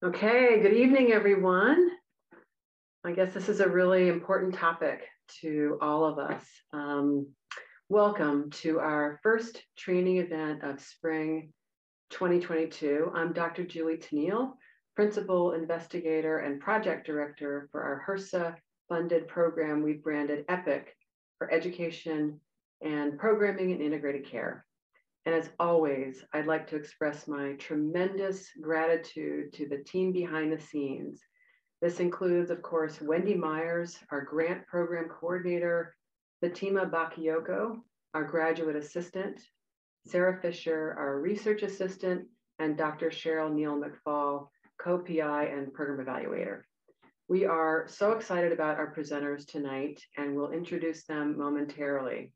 Okay, good evening, everyone. I guess this is a really important topic to all of us. Um, welcome to our first training event of spring 2022. I'm Dr. Julie Tennille, Principal Investigator and Project Director for our HRSA funded program we've branded EPIC for Education and Programming and Integrated Care. And as always, I'd like to express my tremendous gratitude to the team behind the scenes. This includes, of course, Wendy Myers, our grant program coordinator, Fatima Bakayoko, our graduate assistant, Sarah Fisher, our research assistant, and Dr. Cheryl Neal McFall, co-PI and program evaluator. We are so excited about our presenters tonight and we'll introduce them momentarily.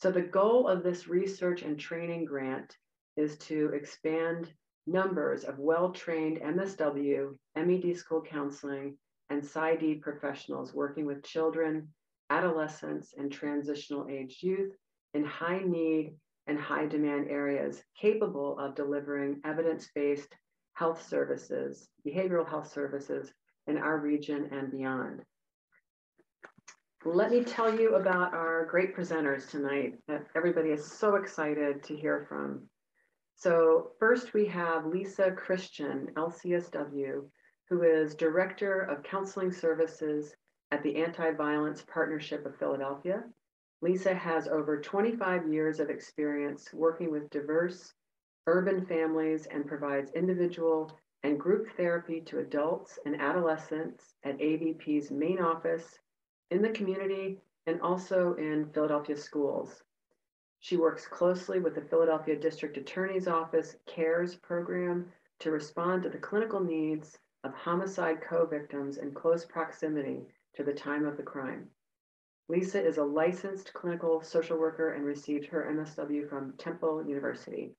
So the goal of this research and training grant is to expand numbers of well-trained MSW, MED school counseling, and PsyD professionals working with children, adolescents, and transitional age youth in high need and high demand areas capable of delivering evidence-based health services, behavioral health services in our region and beyond. Let me tell you about our great presenters tonight that everybody is so excited to hear from. So first we have Lisa Christian, LCSW, who is Director of Counseling Services at the Anti-Violence Partnership of Philadelphia. Lisa has over 25 years of experience working with diverse urban families and provides individual and group therapy to adults and adolescents at AVP's main office in the community and also in Philadelphia schools. She works closely with the Philadelphia District Attorney's Office CARES program to respond to the clinical needs of homicide co-victims in close proximity to the time of the crime. Lisa is a licensed clinical social worker and received her MSW from Temple University.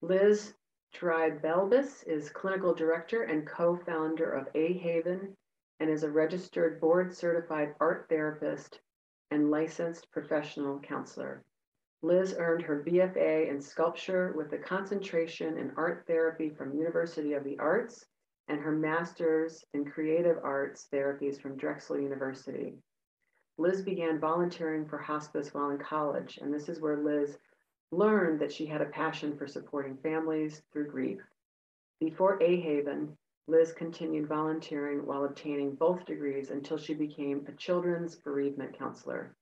Liz Dreibelbis is clinical director and co-founder of A Haven and is a registered board certified art therapist and licensed professional counselor. Liz earned her BFA in sculpture with a concentration in art therapy from University of the Arts and her master's in creative arts therapies from Drexel University. Liz began volunteering for hospice while in college, and this is where Liz learned that she had a passion for supporting families through grief. Before A Haven, Liz continued volunteering while obtaining both degrees until she became a children's bereavement counselor.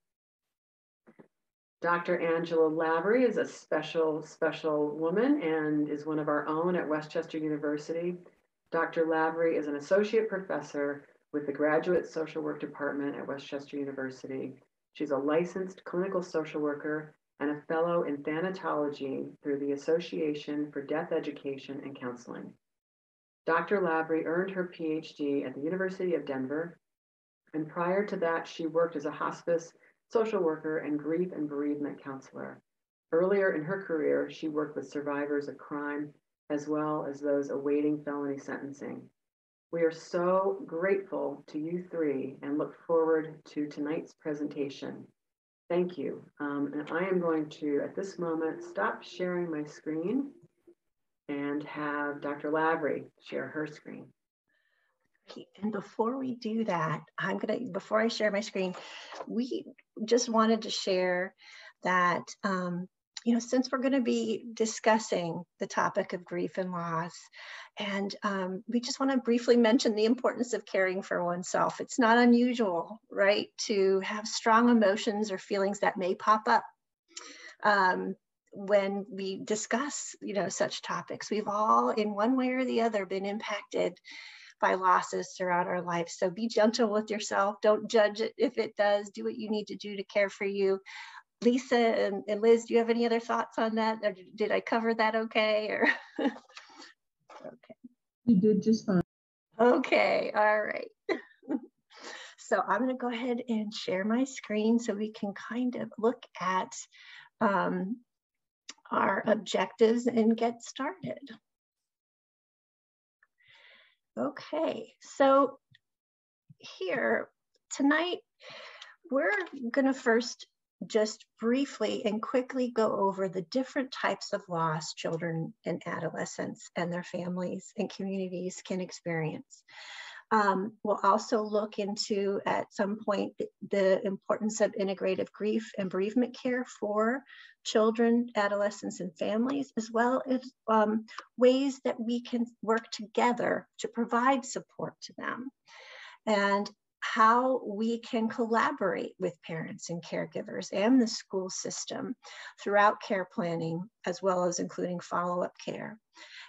Dr. Angela Lavery is a special, special woman and is one of our own at West Chester University. Dr. Lavery is an associate professor with the Graduate Social Work Department at West Chester University. She's a licensed clinical social worker and a fellow in thanatology through the Association for Death Education and Counseling. Dr. Lavery earned her PhD at the University of Denver, and prior to that, she worked as a hospice social worker and grief and bereavement counselor. Earlier in her career, she worked with survivors of crime as well as those awaiting felony sentencing. We are so grateful to you three and look forward to tonight's presentation. Thank you. Um, and I am going to, at this moment, stop sharing my screen and have Dr. Lavery share her screen. And before we do that, I'm gonna, before I share my screen, we just wanted to share that, um, you know, since we're gonna be discussing the topic of grief and loss, and um, we just wanna briefly mention the importance of caring for oneself. It's not unusual, right, to have strong emotions or feelings that may pop up. Um, when we discuss you know such topics. We've all in one way or the other been impacted by losses throughout our life. So be gentle with yourself. Don't judge it if it does. Do what you need to do to care for you. Lisa and, and liz do you have any other thoughts on that? Or did i cover that okay or? Okay you did just fine. Okay all right. So i'm going to go ahead and share my screen so we can kind of look at um, our objectives and get started. Okay, so here tonight, we're gonna first just briefly and quickly go over the different types of loss children and adolescents and their families and communities can experience. Um, we'll also look into at some point the importance of integrative grief and bereavement care for children, adolescents, and families, as well as um, ways that we can work together to provide support to them. And how we can collaborate with parents and caregivers and the school system throughout care planning, as well as including follow-up care.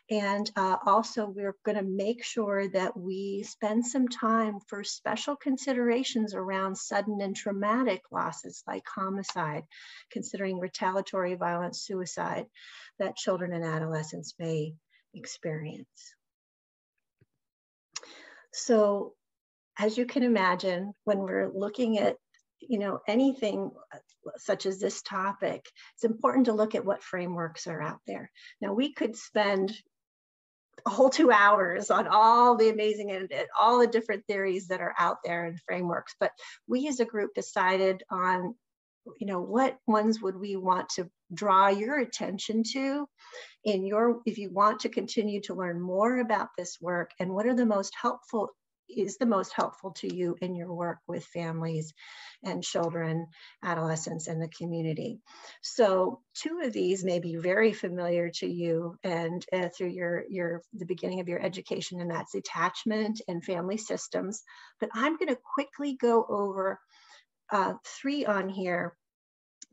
And uh, also we're gonna make sure that we spend some time for special considerations around sudden and traumatic losses like homicide, considering retaliatory violence, suicide that children and adolescents may experience. So as you can imagine, when we're looking at you know anything uh, such as this topic, it's important to look at what frameworks are out there. Now we could spend a whole two hours on all the amazing and all the different theories that are out there and frameworks, but we as a group decided on you know what ones would we want to draw your attention to in your if you want to continue to learn more about this work and what are the most helpful is the most helpful to you in your work with families and children, adolescents, and the community. So two of these may be very familiar to you and uh, through your, your the beginning of your education, and that's attachment and family systems. But I'm going to quickly go over uh, three on here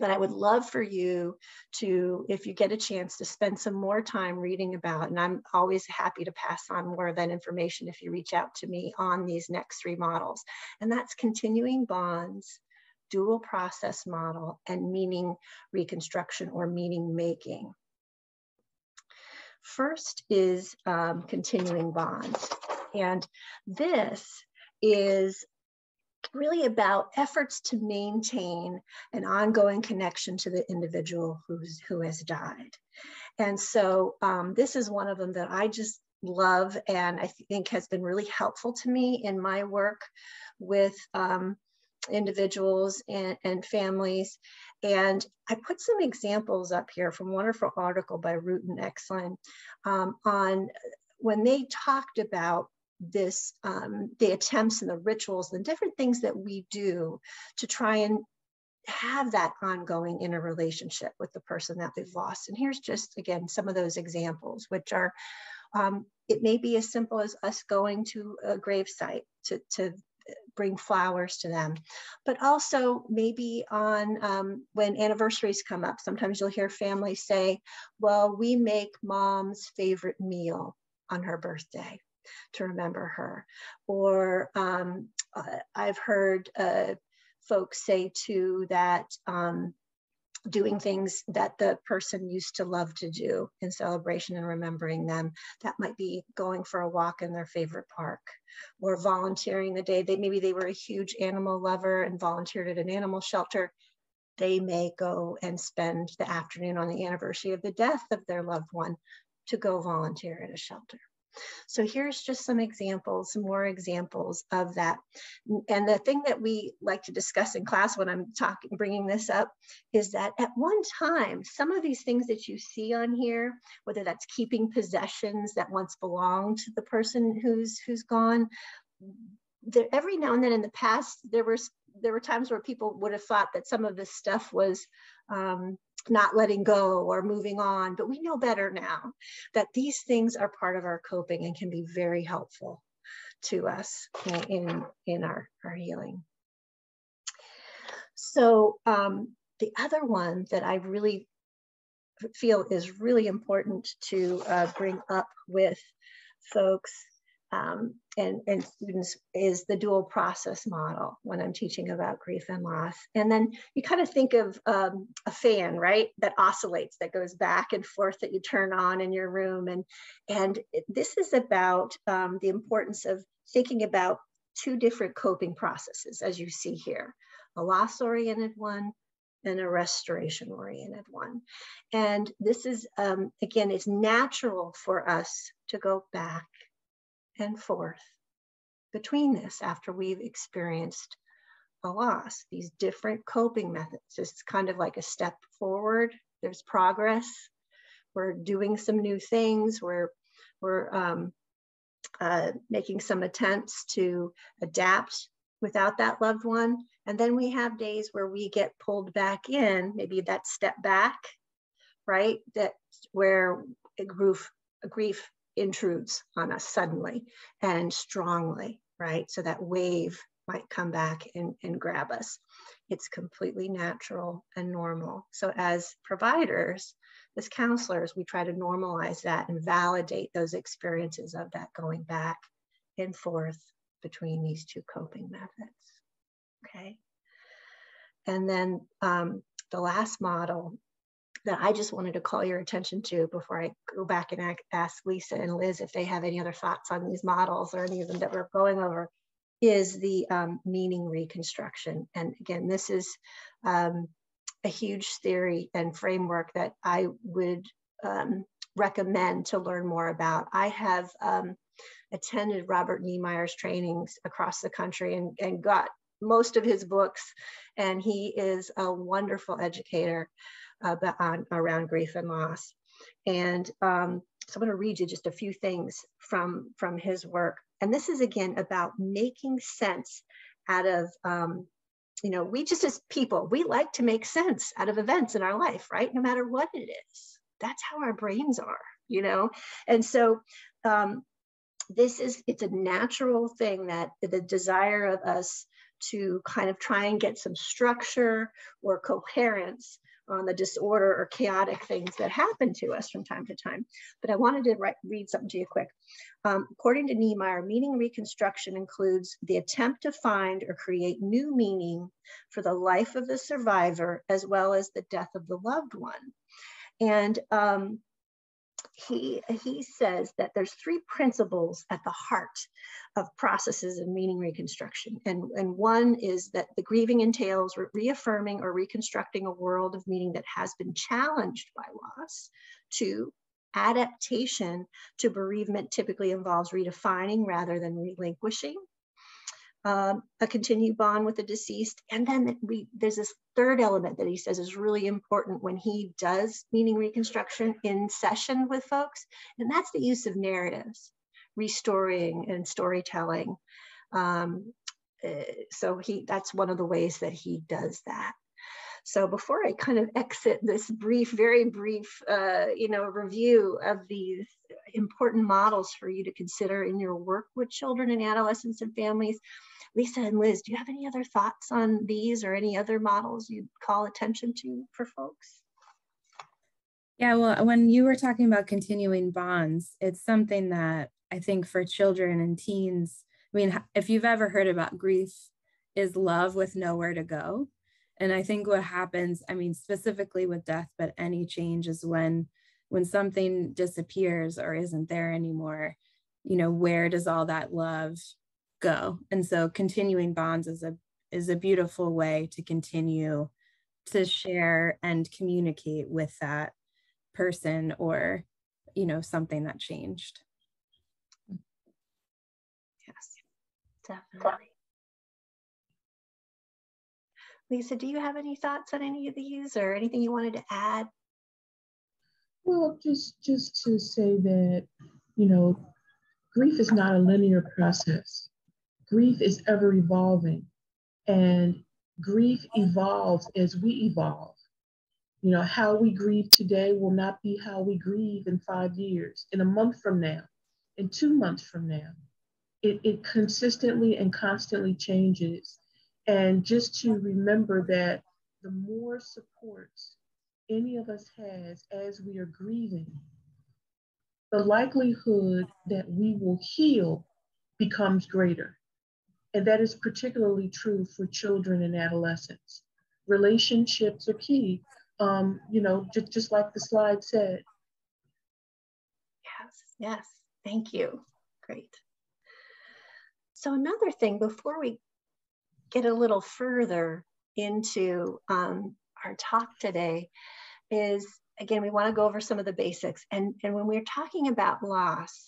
that I would love for you to, if you get a chance, to spend some more time reading about. And I'm always happy to pass on more of that information if you reach out to me on these next three models. And that's continuing bonds, dual process model, and meaning reconstruction or meaning making. First is um, continuing bonds. And this is really about efforts to maintain an ongoing connection to the individual who's, who has died. And so um, this is one of them that I just love and I think has been really helpful to me in my work with um, individuals and, and, families. And I put some examples up here from a wonderful article by Root and Exline um, on when they talked about this um, the attempts and the rituals and different things that we do to try and have that ongoing inner relationship with the person that they've lost. And here's just again some of those examples, which are um, it may be as simple as us going to a gravesite to, to bring flowers to them, but also maybe on um, when anniversaries come up, sometimes you'll hear families say, well, we make mom's favorite meal on her birthday to remember her. Or um, uh, I've heard uh, folks say too that um, doing things that the person used to love to do in celebration and remembering them. That might be going for a walk in their favorite park or volunteering the day. They maybe they were a huge animal lover and volunteered at an animal shelter. They may go and spend the afternoon on the anniversary of the death of their loved one to go volunteer at a shelter. So here's just some examples, some more examples of that. And the thing that we like to discuss in class when I'm talking, bringing this up, is that at one time, some of these things that you see on here, whether that's keeping possessions that once belonged to the person who's who's gone, there, every now and then in the past, there was there were times where people would have thought that some of this stuff was um, not letting go or moving on. But we know better now that these things are part of our coping and can be very helpful to us in, in, our, our healing. So um, the other one that I really feel is really important to uh, bring up with folks um, and, and students is the dual process model when I'm teaching about grief and loss. And then you kind of think of um, a fan, right, that oscillates, that goes back and forth that you turn on in your room. And, and this is about um, the importance of thinking about two different coping processes, as you see here, a loss-oriented one and a restoration oriented one. And this is, um, again, it's natural for us to go back and forth between this after we've experienced a loss, these different coping methods. It's kind of like a step forward. There's progress. We're doing some new things. We're, we're um, uh, making some attempts to adapt without that loved one. And then we have days where we get pulled back in, maybe that step back, right? That where grief, grief intrudes on us suddenly and strongly, right? So that wave might come back and, and grab us. It's completely natural and normal. So as providers, as counselors, we try to normalize that and validate those experiences of that going back and forth between these two coping methods. Okay. And then um, the last model that I just wanted to call your attention to before I go back and ask Lisa and Liz if they have any other thoughts on these models or any of them that we're going over is the um, meaning reconstruction. And again, this is um, a huge theory and framework that I would um, recommend to learn more about. I have um, attended Robert Neimeyer's trainings across the country and, and got most of his books, and he is a wonderful educator on, around grief and loss. And um, so I'm going to read you just a few things from, from his work. And this is again about making sense out of, um, you know, we just as people, we like to make sense out of events in our life, right? No matter what it is. That's how our brains are, you know? And so um, this is, it's a natural thing that the desire of us to kind of try and get some structure or coherence on the disorder or chaotic things that happen to us from time to time. But I wanted to write, read something to you quick. Um, according to Neimeyer, meaning reconstruction includes the attempt to find or create new meaning for the life of the survivor as well as the death of the loved one. And um, he, he says that there's three principles at the heart of processes of meaning reconstruction. And, and one is that the grieving entails re reaffirming or reconstructing a world of meaning that has been challenged by loss. Two, adaptation to bereavement typically involves redefining rather than relinquishing um, a continued bond with the deceased. And then we, there's this third element that he says is really important when he does meaning reconstruction in session with folks, and that's the use of narratives, restoring and storytelling. Um, uh, so he, that's one of the ways that he does that. So before I kind of exit this brief, very brief, uh, you know, review of these important models for you to consider in your work with children and adolescents and families, Lisa and Liz, do you have any other thoughts on these or any other models you'd call attention to for folks? Yeah, well, when you were talking about continuing bonds, it's something that I think for children and teens, I mean, if you've ever heard about grief is love with nowhere to go. And I think what happens, I mean, specifically with death, but any change is when when something disappears or isn't there anymore, you know, where does all that love go? And so continuing bonds is a is a beautiful way to continue to share and communicate with that person or you know something that changed yes definitely lisa do you have any thoughts on any of these or anything you wanted to add well, just just to say that, you know, grief is not a linear process. Grief is ever evolving, and grief evolves as we evolve. You know, how we grieve today will not be how we grieve in five years, in a month from now, in two months from now. It, it consistently and constantly changes. And just to remember that the more support any of us has as we are grieving, the likelihood that we will heal becomes greater. And that is particularly true for children and adolescents. Relationships are key, um, you know, just, just like the slide said. Yes, yes, thank you. Great. So, another thing before we get a little further into um, our talk today, is again, we want to go over some of the basics. And, and when we're talking about loss,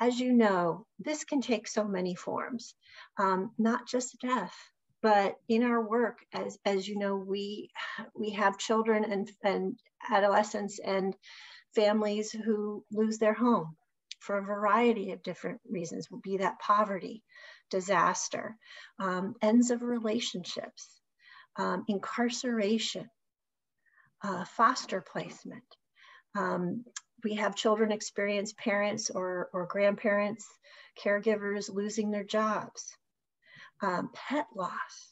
as you know, this can take so many forms, um, not just death, but in our work, as, as you know, we, we have children and, and adolescents and families who lose their home for a variety of different reasons, be that poverty, disaster, um, ends of relationships, um, incarceration, uh, foster placement. Um, we have children experience parents or, or grandparents, caregivers losing their jobs. Um, pet loss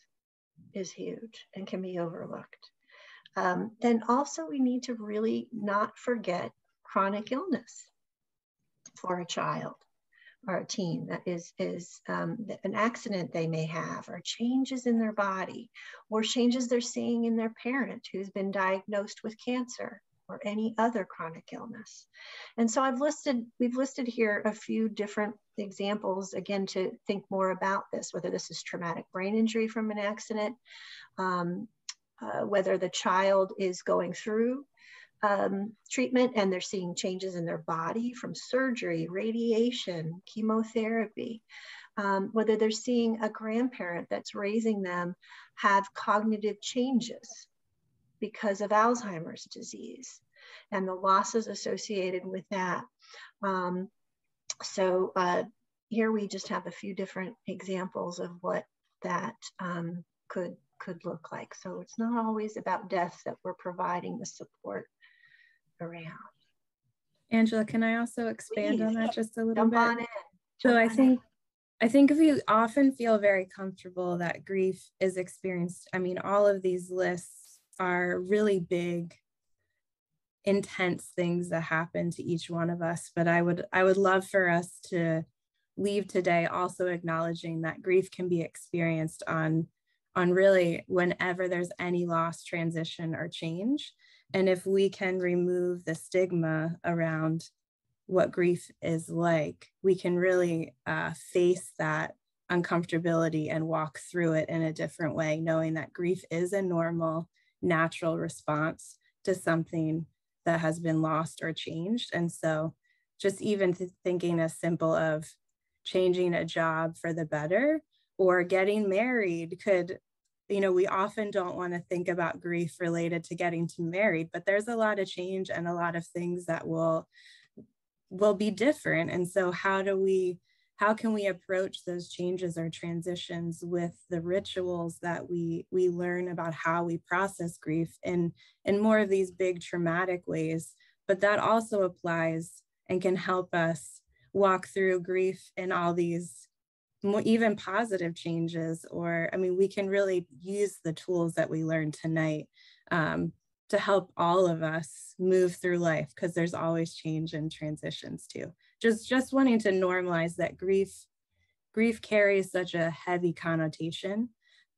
is huge and can be overlooked. Um, also, we need to really not forget chronic illness for a child or a teen that is is um, an accident they may have or changes in their body or changes they're seeing in their parent who's been diagnosed with cancer or any other chronic illness. And so i've listed we've listed here a few different examples again to think more about this whether this is traumatic brain injury from an accident um, uh, whether the child is going through um, treatment and they're seeing changes in their body from surgery, radiation, chemotherapy, um, whether they're seeing a grandparent that's raising them have cognitive changes because of Alzheimer's disease and the losses associated with that. Um, so uh, here we just have a few different examples of what that um, could could look like. So it's not always about death that we're providing the support around. Angela, can I also expand Please. on that just a little bit? So I think I think if you often feel very comfortable that grief is experienced, I mean, all of these lists are really big, intense things that happen to each one of us. But I would I would love for us to leave today also acknowledging that grief can be experienced on on really whenever there's any loss, transition, or change. And if we can remove the stigma around what grief is like, we can really uh, face that uncomfortability and walk through it in a different way, knowing that grief is a normal, natural response to something that has been lost or changed. And so, just even th- thinking as simple of changing a job for the better or getting married could you know, we often don't want to think about grief related to getting to married, but there's a lot of change and a lot of things that will will be different. And so how do we how can we approach those changes or transitions with the rituals that we we learn about how we process grief in in more of these big traumatic ways? But that also applies and can help us walk through grief in all these more, even positive changes or i mean we can really use the tools that we learned tonight um, to help all of us move through life because there's always change and transitions too just just wanting to normalize that grief grief carries such a heavy connotation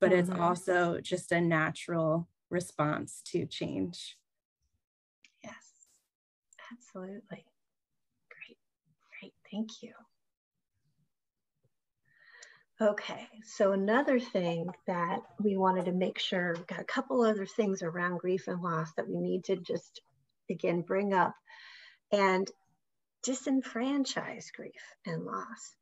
but mm-hmm. it's also just a natural response to change. Yes absolutely. Great great thank you. Okay, so another thing that we wanted to make sure, got a couple other things around grief and loss that we need to just again bring up. And disenfranchise grief and loss.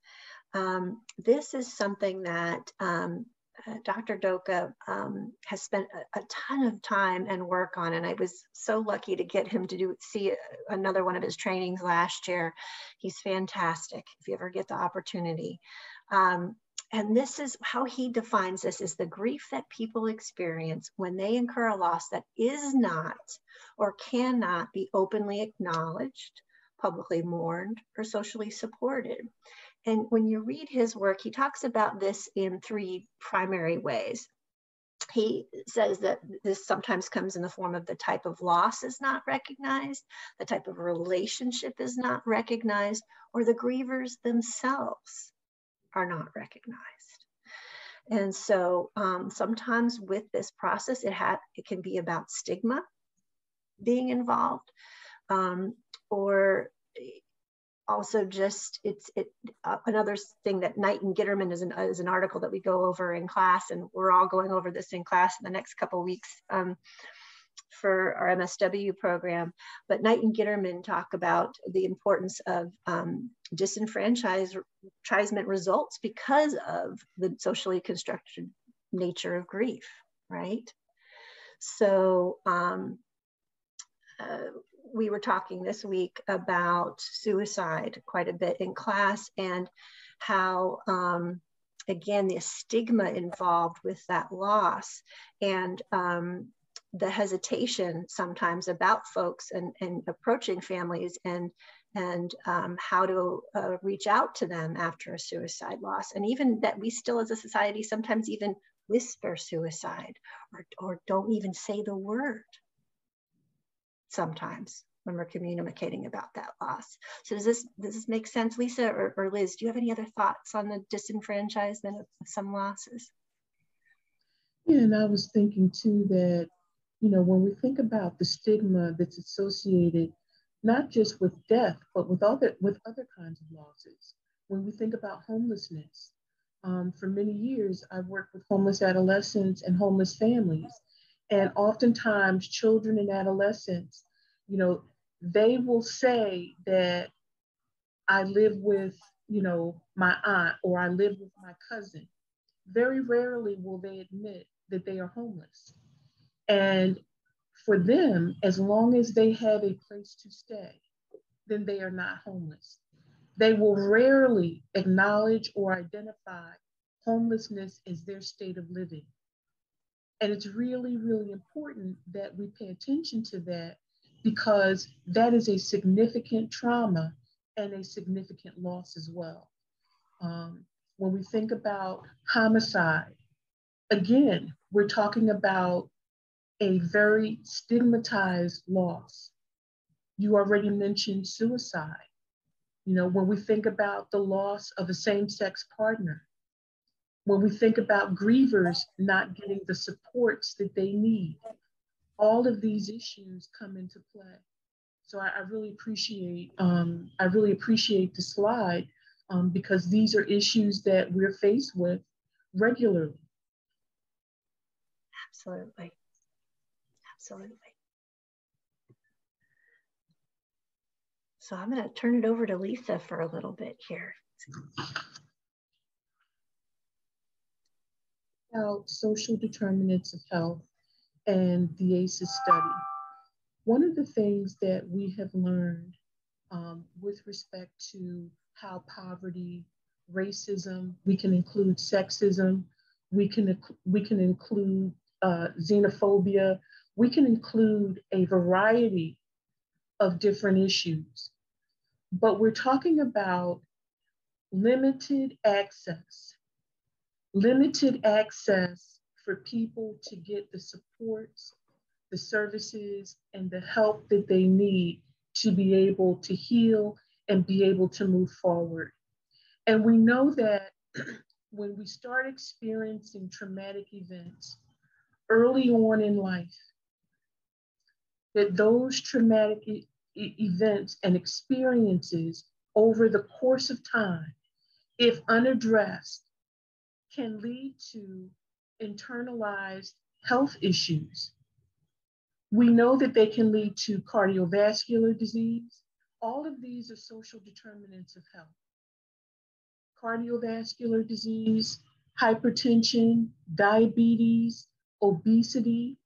Um, this is something that um, uh, Dr. Doka um, has spent a, a, ton of time and work on, and I was so lucky to get him to do see another one of his trainings last year. He's fantastic. If you ever get the opportunity, um, and this is how he defines this is the grief that people experience when they incur a loss that is not or cannot be openly acknowledged, publicly mourned, or socially supported. And when you read his work, he talks about this in three primary ways. He says that this sometimes comes in the form of the type of loss is not recognized, the type of relationship is not recognized, or the grievers themselves are not recognized. And so um, sometimes with this process, it, ha- it can be about stigma being involved um, or also just it's it uh, another thing that Knight and Gitterman is an, is an article that we go over in class and we're all going over this in class in the next couple weeks um, for our MSW program. But Knight and Gitterman talk about the importance of um, disenfranchisement results because of the socially constructed nature of grief, right? So um, uh, we were talking this week about suicide quite a bit in class and how um, again the stigma involved with that loss and um, the hesitation sometimes about folks and, and approaching families and and um, how to uh, reach out to them after a suicide loss. And even that we still as a society sometimes even whisper suicide or, or don't even say the word sometimes when we're communicating about that loss. So does this does this make sense, Lisa or, or Liz? Do you have any other thoughts on the disenfranchisement of some losses? Yeah, and I was thinking too that, you know, when we think about the stigma that's associated not just with death, but with other with other kinds of losses. When we think about homelessness, um, for many years I've worked with homeless adolescents and homeless families, and oftentimes children and adolescents, you know, they will say that I live with, you know, my aunt or I live with my cousin. Very rarely will they admit that they are homeless. And for them, as long as they have a place to stay, then they are not homeless. They will rarely acknowledge or identify homelessness as their state of living. And it's really, really important that we pay attention to that because that is a significant trauma and a significant loss as well. Um, when we think about homicide, again, we're talking about a very stigmatized loss. You already mentioned suicide. You know, when we think about the loss of a same sex partner, when we think about grievers not getting the supports that they need, all of these issues come into play. So I, I really appreciate um, I really appreciate the slide um, because these are issues that we're faced with regularly. Absolutely, absolutely. So I'm going to turn it over to Lisa for a little bit here. About social determinants of health and the ACEs study. One of the things that we have learned um, with respect to how poverty, racism, we can include sexism, we can, we can include uh, xenophobia, we can include a variety of different issues. But we're talking about limited access, limited access for people to get the supports, the services, and the help that they need to be able to heal and be able to move forward. And we know that when we start experiencing traumatic events early on in life, that those traumatic e- events and experiences over the course of time, if unaddressed, can lead to internalized health issues. We know that they can lead to cardiovascular disease. All of these are social determinants of health. Cardiovascular disease, hypertension, diabetes, obesity.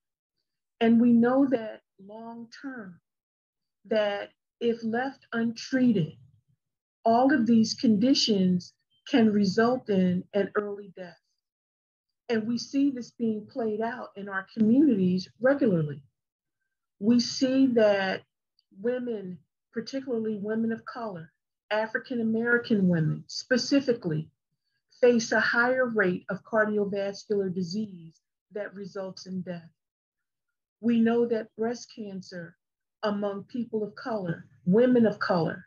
And we know that long term, that if left untreated, all of these conditions can result in an early death. And we see this being played out in our communities regularly. We see that women, particularly women of color, African American women specifically, face a higher rate of cardiovascular disease that results in death. We know that breast cancer among people of color, women of color,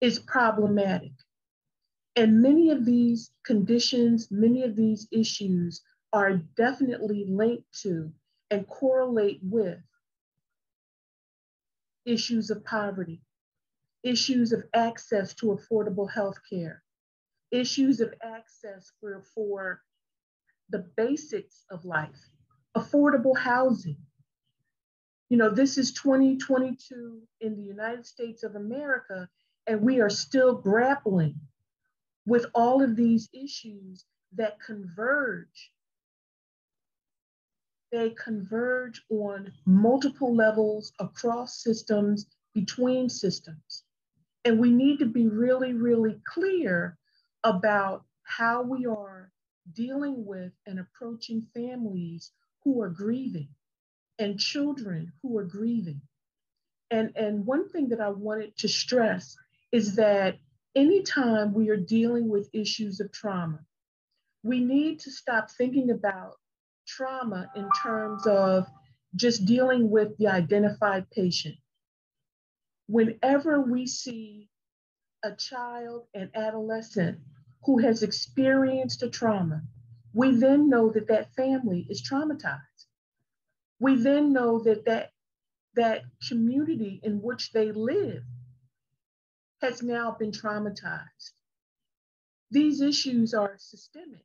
is problematic. And many of these conditions, many of these issues are definitely linked to and correlate with issues of poverty, issues of access to affordable health care, issues of access for, for the basics of life, affordable housing. You know, this is 2022 in the United States of America, and we are still grappling with all of these issues that converge they converge on multiple levels across systems, between systems. And we need to be really, really clear about how we are dealing with and approaching families who are grieving and children who are grieving. And, and one thing that I wanted to stress is that anytime we are dealing with issues of trauma, we need to stop thinking about trauma in terms of just dealing with the identified patient. Whenever we see a child and adolescent who has experienced a trauma, we then know that that family is traumatized. We then know that that, that community in which they live has now been traumatized. These issues are systemic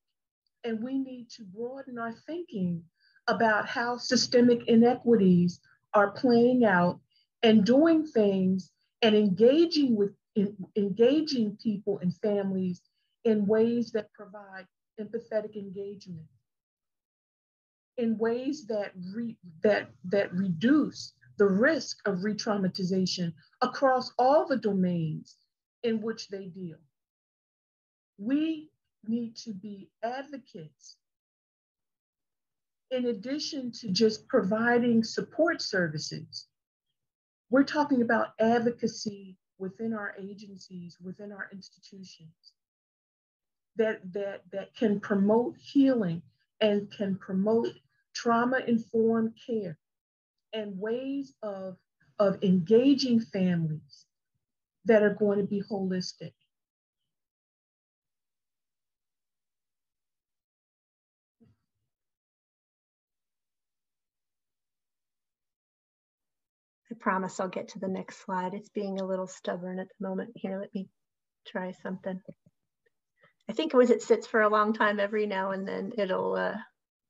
and we need to broaden our thinking about how systemic inequities are playing out and doing things and engaging with in, engaging people and families in ways that provide empathetic engagement in ways that re, that that reduce the risk of re-traumatization across all the domains in which they deal. We need to be advocates in addition to just providing support services. We're talking about advocacy within our agencies, within our institutions that, that, that can promote healing and can promote trauma-informed care and ways of, of engaging families that are going to be holistic. I promise I'll get to the next slide. It's being a little stubborn at the moment. Here, let me try something. I think it was it sits for a long time every now and then it'll uh,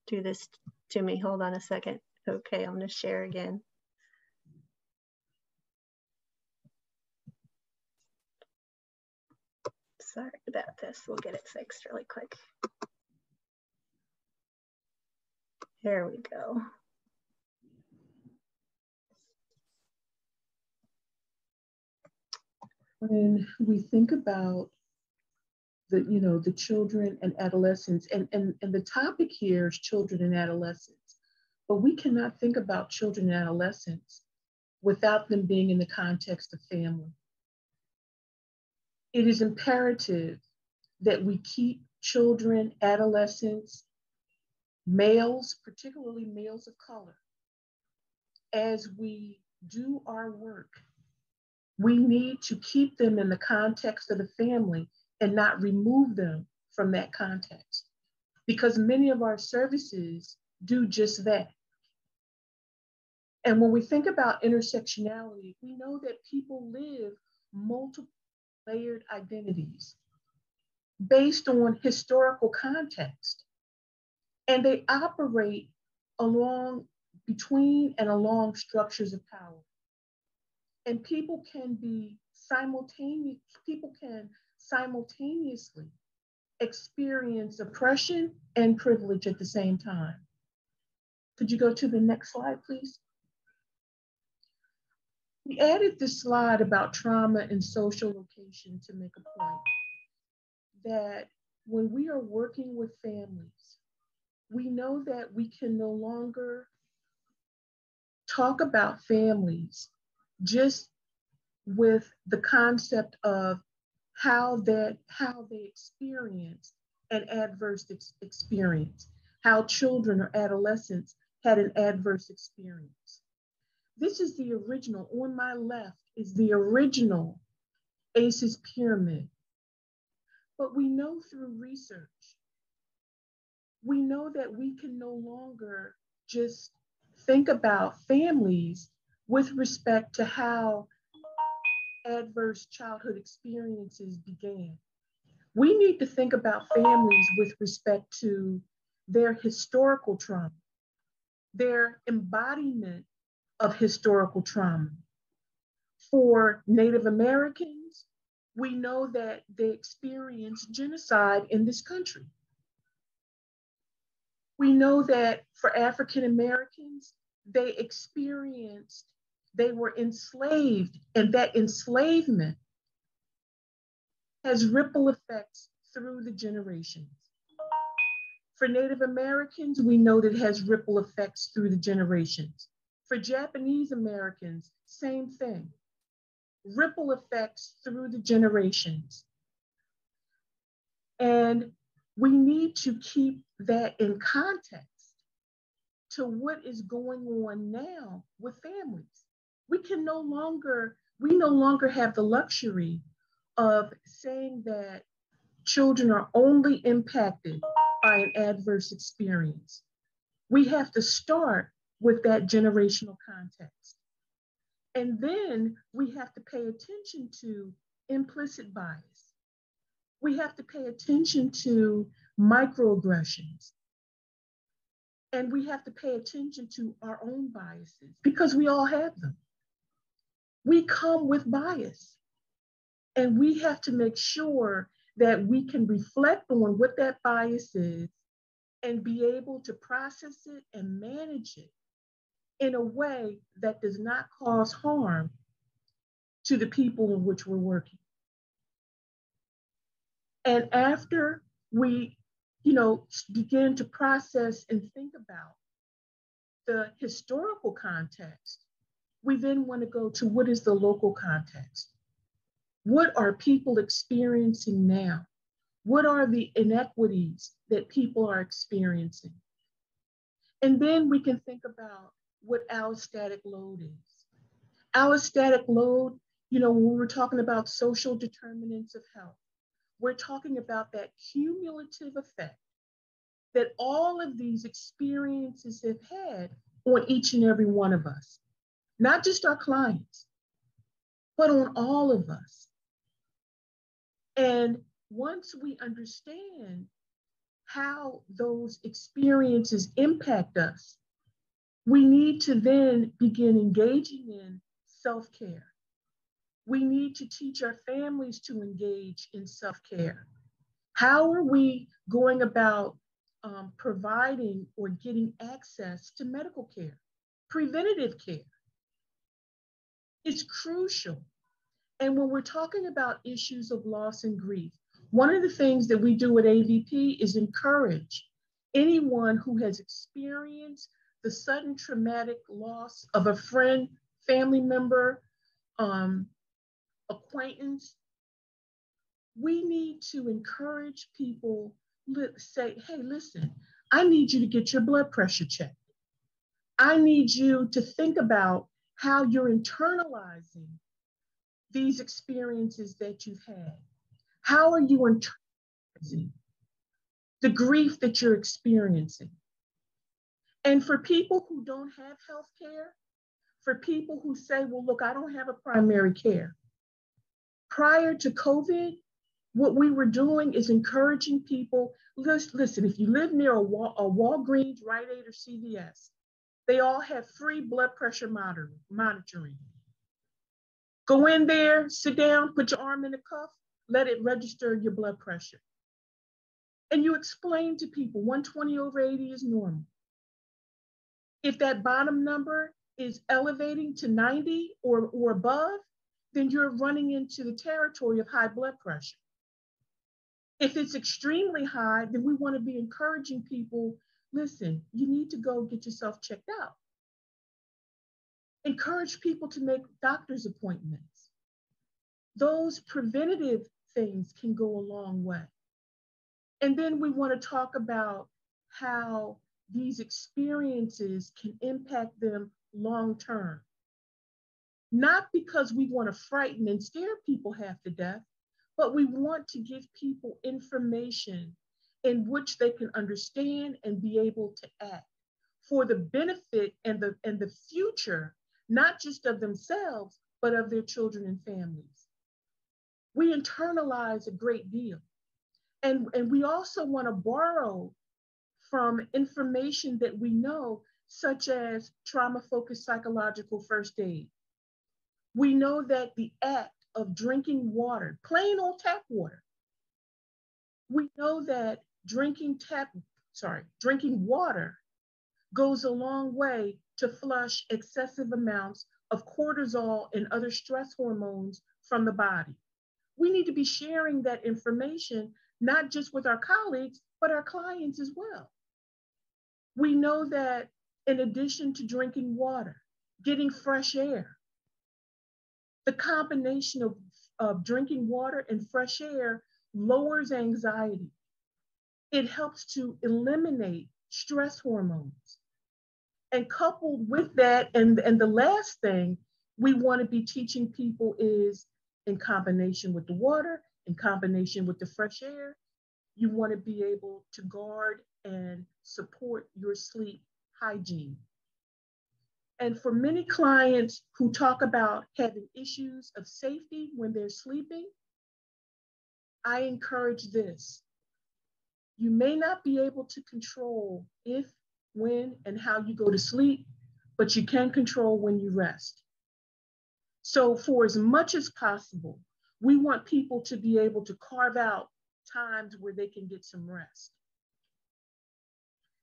do this to me. Hold on a second. Okay, I'm gonna share again. Sorry about this. We'll get it fixed really quick. There we go. when we think about the, you know, the children and adolescents, and, and, and the topic here is children and adolescents, but we cannot think about children and adolescents without them being in the context of family. It is imperative that we keep children, adolescents, males, particularly males of color, as we do our work we need to keep them in the context of the family and not remove them from that context because many of our services do just that. And when we think about intersectionality, we know that people live multiple layered identities based on historical context. And they operate along, between and along structures of power and people can be simultaneous, people can simultaneously experience oppression and privilege at the same time. Could you go to the next slide, please? We added this slide about trauma and social location to make a point that when we are working with families, we know that we can no longer talk about families just with the concept of how that how they experience an adverse ex experience, how children or adolescents had an adverse experience. This is the original. On my left is the original ACEs pyramid. But we know through research, we know that we can no longer just think about families with respect to how adverse childhood experiences began. We need to think about families with respect to their historical trauma, their embodiment of historical trauma. For Native Americans, we know that they experienced genocide in this country. We know that for African Americans, they experienced, they were enslaved, and that enslavement has ripple effects through the generations. For Native Americans, we know that it has ripple effects through the generations. For Japanese Americans, same thing. Ripple effects through the generations. And we need to keep that in context to what is going on now with families. We can no longer, we no longer have the luxury of saying that children are only impacted by an adverse experience. We have to start with that generational context. And then we have to pay attention to implicit bias. We have to pay attention to microaggressions. And we have to pay attention to our own biases because we all have them. We come with bias. And we have to make sure that we can reflect on what that bias is and be able to process it and manage it in a way that does not cause harm to the people in which we're working. And after we, you know, begin to process and think about the historical context, we then want to go to what is the local context? What are people experiencing now? What are the inequities that people are experiencing? And then we can think about what allostatic load is. Allostatic load, you know, when we're talking about social determinants of health, we're talking about that cumulative effect that all of these experiences have had on each and every one of us, not just our clients, but on all of us. And once we understand how those experiences impact us, we need to then begin engaging in self care. We need to teach our families to engage in self care. How are we going about um, providing or getting access to medical care, preventative care? It's crucial and when we're talking about issues of loss and grief, one of the things that we do at AVP is encourage anyone who has experienced the sudden traumatic loss of a friend, family member, um, acquaintance. We need to encourage people say, hey, listen, I need you to get your blood pressure checked. I need you to think about how you're internalizing these experiences that you've had? How are you internalizing the grief that you're experiencing? And for people who don't have health care, for people who say, well, look, I don't have a primary care. Prior to COVID, what we were doing is encouraging people, listen, if you live near a, Wal- a Walgreens, Rite Aid, or CVS, they all have free blood pressure monitoring. Go in there, sit down, put your arm in a cuff, let it register your blood pressure. And you explain to people 120 over 80 is normal. If that bottom number is elevating to 90 or, or above, then you're running into the territory of high blood pressure. If it's extremely high, then we want to be encouraging people listen, you need to go get yourself checked out encourage people to make doctor's appointments. Those preventative things can go a long way. And then we want to talk about how these experiences can impact them long term. Not because we want to frighten and scare people half to death, but we want to give people information in which they can understand and be able to act for the benefit and the, and the future not just of themselves, but of their children and families. We internalize a great deal. And, and we also want to borrow from information that we know, such as trauma focused psychological first aid. We know that the act of drinking water, plain old tap water, we know that drinking tap, sorry, drinking water goes a long way to flush excessive amounts of cortisol and other stress hormones from the body. We need to be sharing that information, not just with our colleagues, but our clients as well. We know that in addition to drinking water, getting fresh air, the combination of, of drinking water and fresh air lowers anxiety. It helps to eliminate stress hormones. And coupled with that, and, and the last thing we want to be teaching people is in combination with the water, in combination with the fresh air, you want to be able to guard and support your sleep hygiene. And for many clients who talk about having issues of safety when they're sleeping, I encourage this. You may not be able to control if, when, and how you go to sleep, but you can control when you rest. So, for as much as possible, we want people to be able to carve out times where they can get some rest.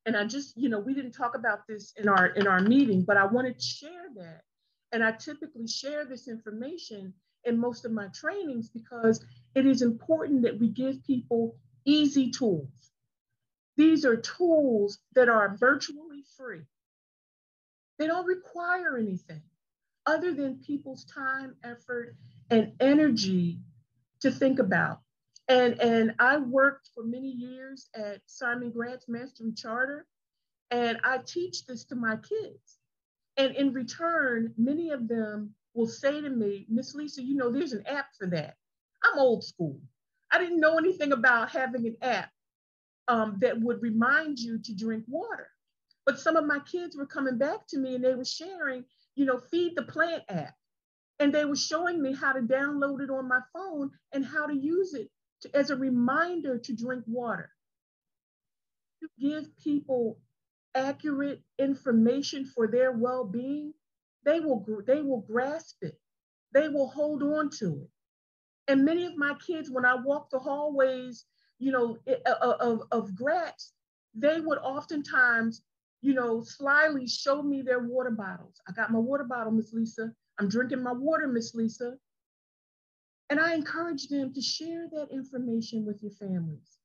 And I just, you know, we didn't talk about this in our in our meeting, but I wanted to share that. And I typically share this information in most of my trainings because it is important that we give people easy tools. These are tools that are virtually free. They don't require anything other than people's time, effort, and energy to think about. And, and I worked for many years at Simon Gratz Mastery Charter, and I teach this to my kids. And in return, many of them will say to me, Miss Lisa, you know, there's an app for that. I'm old school. I didn't know anything about having an app um, that would remind you to drink water. But some of my kids were coming back to me and they were sharing, you know, Feed the Plant app. And they were showing me how to download it on my phone and how to use it to, as a reminder to drink water. To give people accurate information for their well-being, they will, they will grasp it. They will hold on to it. And many of my kids, when I walk the hallways, you know, of, of Gratz, they would oftentimes, you know, slyly show me their water bottles. I got my water bottle, Miss Lisa. I'm drinking my water, Miss Lisa. And I encourage them to share that information with your families.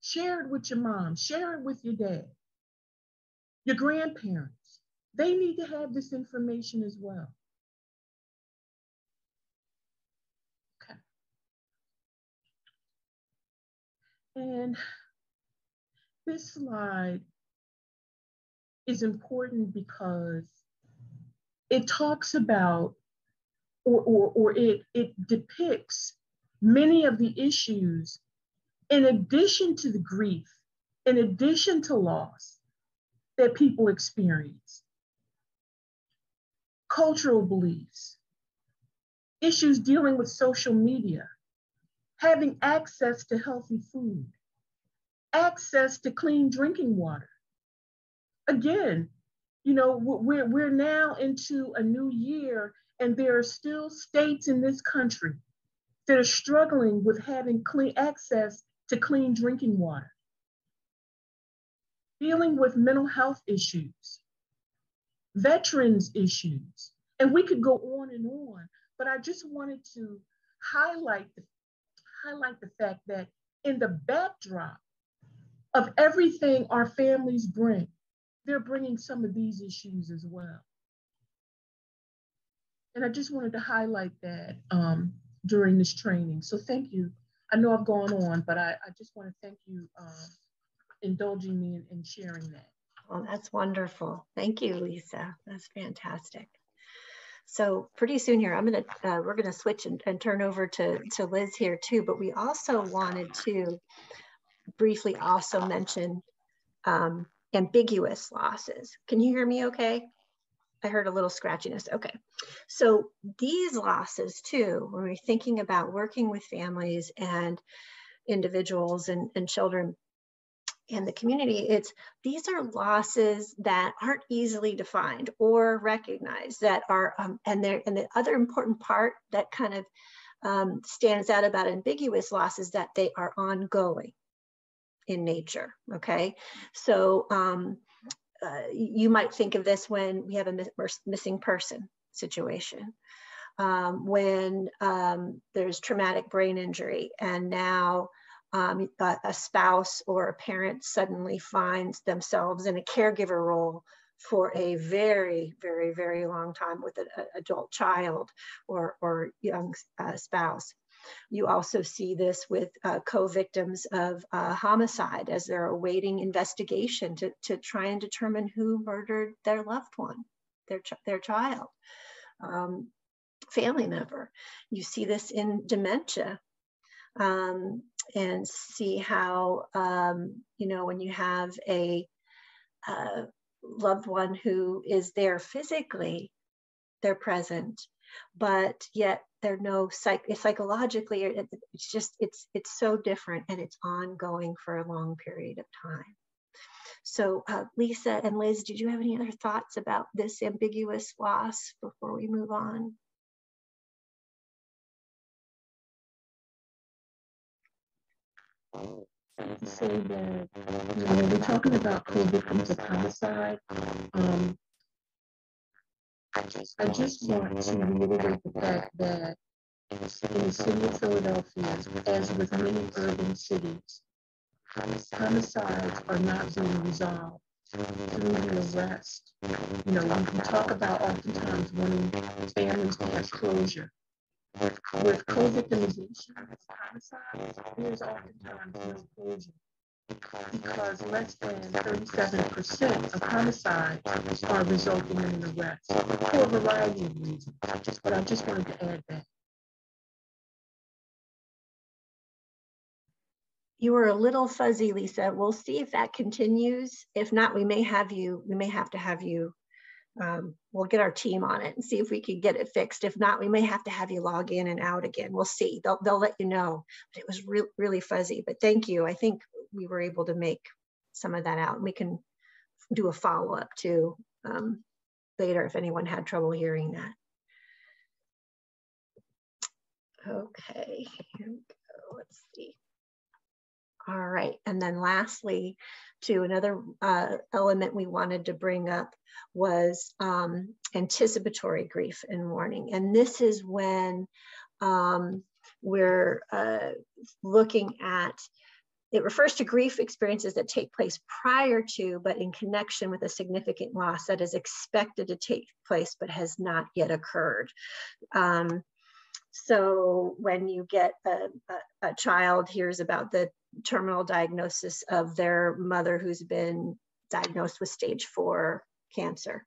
Share it with your mom, share it with your dad, your grandparents. They need to have this information as well. Okay. And this slide is important because it talks about or, or, or it, it depicts many of the issues in addition to the grief, in addition to loss that people experience. Cultural beliefs, issues dealing with social media, having access to healthy food, access to clean drinking water. Again, you know, we're, we're now into a new year and there are still states in this country that are struggling with having clean access to clean drinking water, dealing with mental health issues, veterans issues, and we could go on and on. But I just wanted to highlight the, highlight the fact that in the backdrop of everything our families bring, they're bringing some of these issues as well. And I just wanted to highlight that um, during this training. So thank you. I know I've gone on, but I, I just want to thank you uh, indulging me in, in sharing that. Well, that's wonderful. Thank you, Lisa. That's fantastic. So pretty soon here, I'm gonna uh, we're gonna switch and, and, turn over to to Liz here too. But we also wanted to briefly also mention um, ambiguous losses. Can you hear me? Okay. I heard a little scratchiness. Okay. So these losses too, when we're thinking about working with families and individuals and, and children and the community, it's these are losses that aren't easily defined or recognized that are, um, and there, and the other important part that kind of um, stands out about ambiguous losses that they are ongoing. in nature. Okay, so um, uh, you might think of this when we have a miss missing person situation, um, when um, there's traumatic brain injury, and now um, a, a, spouse or a parent suddenly finds themselves in a caregiver role for a very, very, very long time with an adult child or, or young uh, spouse. You also see this with uh, co-victims of uh, homicide as they're awaiting investigation to, to try and determine who murdered their loved one, their, ch their child, um, family member. You see this in dementia um, and see how, um, you know, when you have a uh, loved one who is there physically, they're present, but yet they're no psych psychologically it's just it's it's so different and it's ongoing for a long period of time. So uh, lisa and liz did you have any other thoughts about this ambiguous loss before we move on? Say that you know, we're talking about co-victims of homicide, um, I just want to reiterate the fact that in the city of Philadelphia, as with many urban cities, homicides are not being resolved through the arrest. You know, we can talk about oftentimes wanting families to have closure. With co-victimization homicides, there's oftentimes no closure because less than 37% of homicides are resulting in an arrest for a variety of reasons. But I just wanted to add that. You were a little fuzzy, Lisa. We'll see if that continues. If not, we may have you, we may have to have you, um, we'll get our team on it and see if we can get it fixed. If not, we may have to have you log in and out again. We'll see. They'll, they'll let you know. But it was re really fuzzy. But thank you. I think we were able to make some of that out. We can do a follow up too um, later if anyone had trouble hearing that. Okay, here we go. Let's see. All right, and then lastly, to another uh, element we wanted to bring up was um, anticipatory grief and mourning. And this is when um, we're uh, looking at it refers to grief experiences that take place prior to, but in connection with a significant loss that is expected to take place, but has not yet occurred. Um, so when you get a, a, a, child hears about the terminal diagnosis of their mother who's been diagnosed with stage four cancer,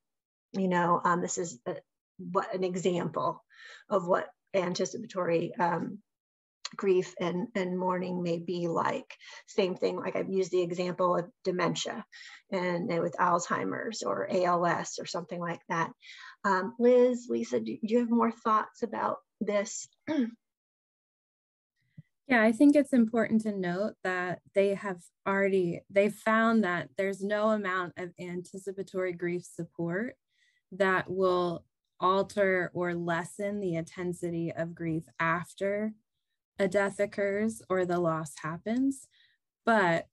you know, um, this is a, what an example of what anticipatory um, grief and, and mourning may be like. Same thing, like I've used the example of dementia and, and with Alzheimer's or ALS or something like that. Um, Liz, Lisa, do, do you have more thoughts about this? Yeah, I think it's important to note that they have already they found that there's no amount of anticipatory grief support that will alter or lessen the intensity of grief after a death occurs or the loss happens, but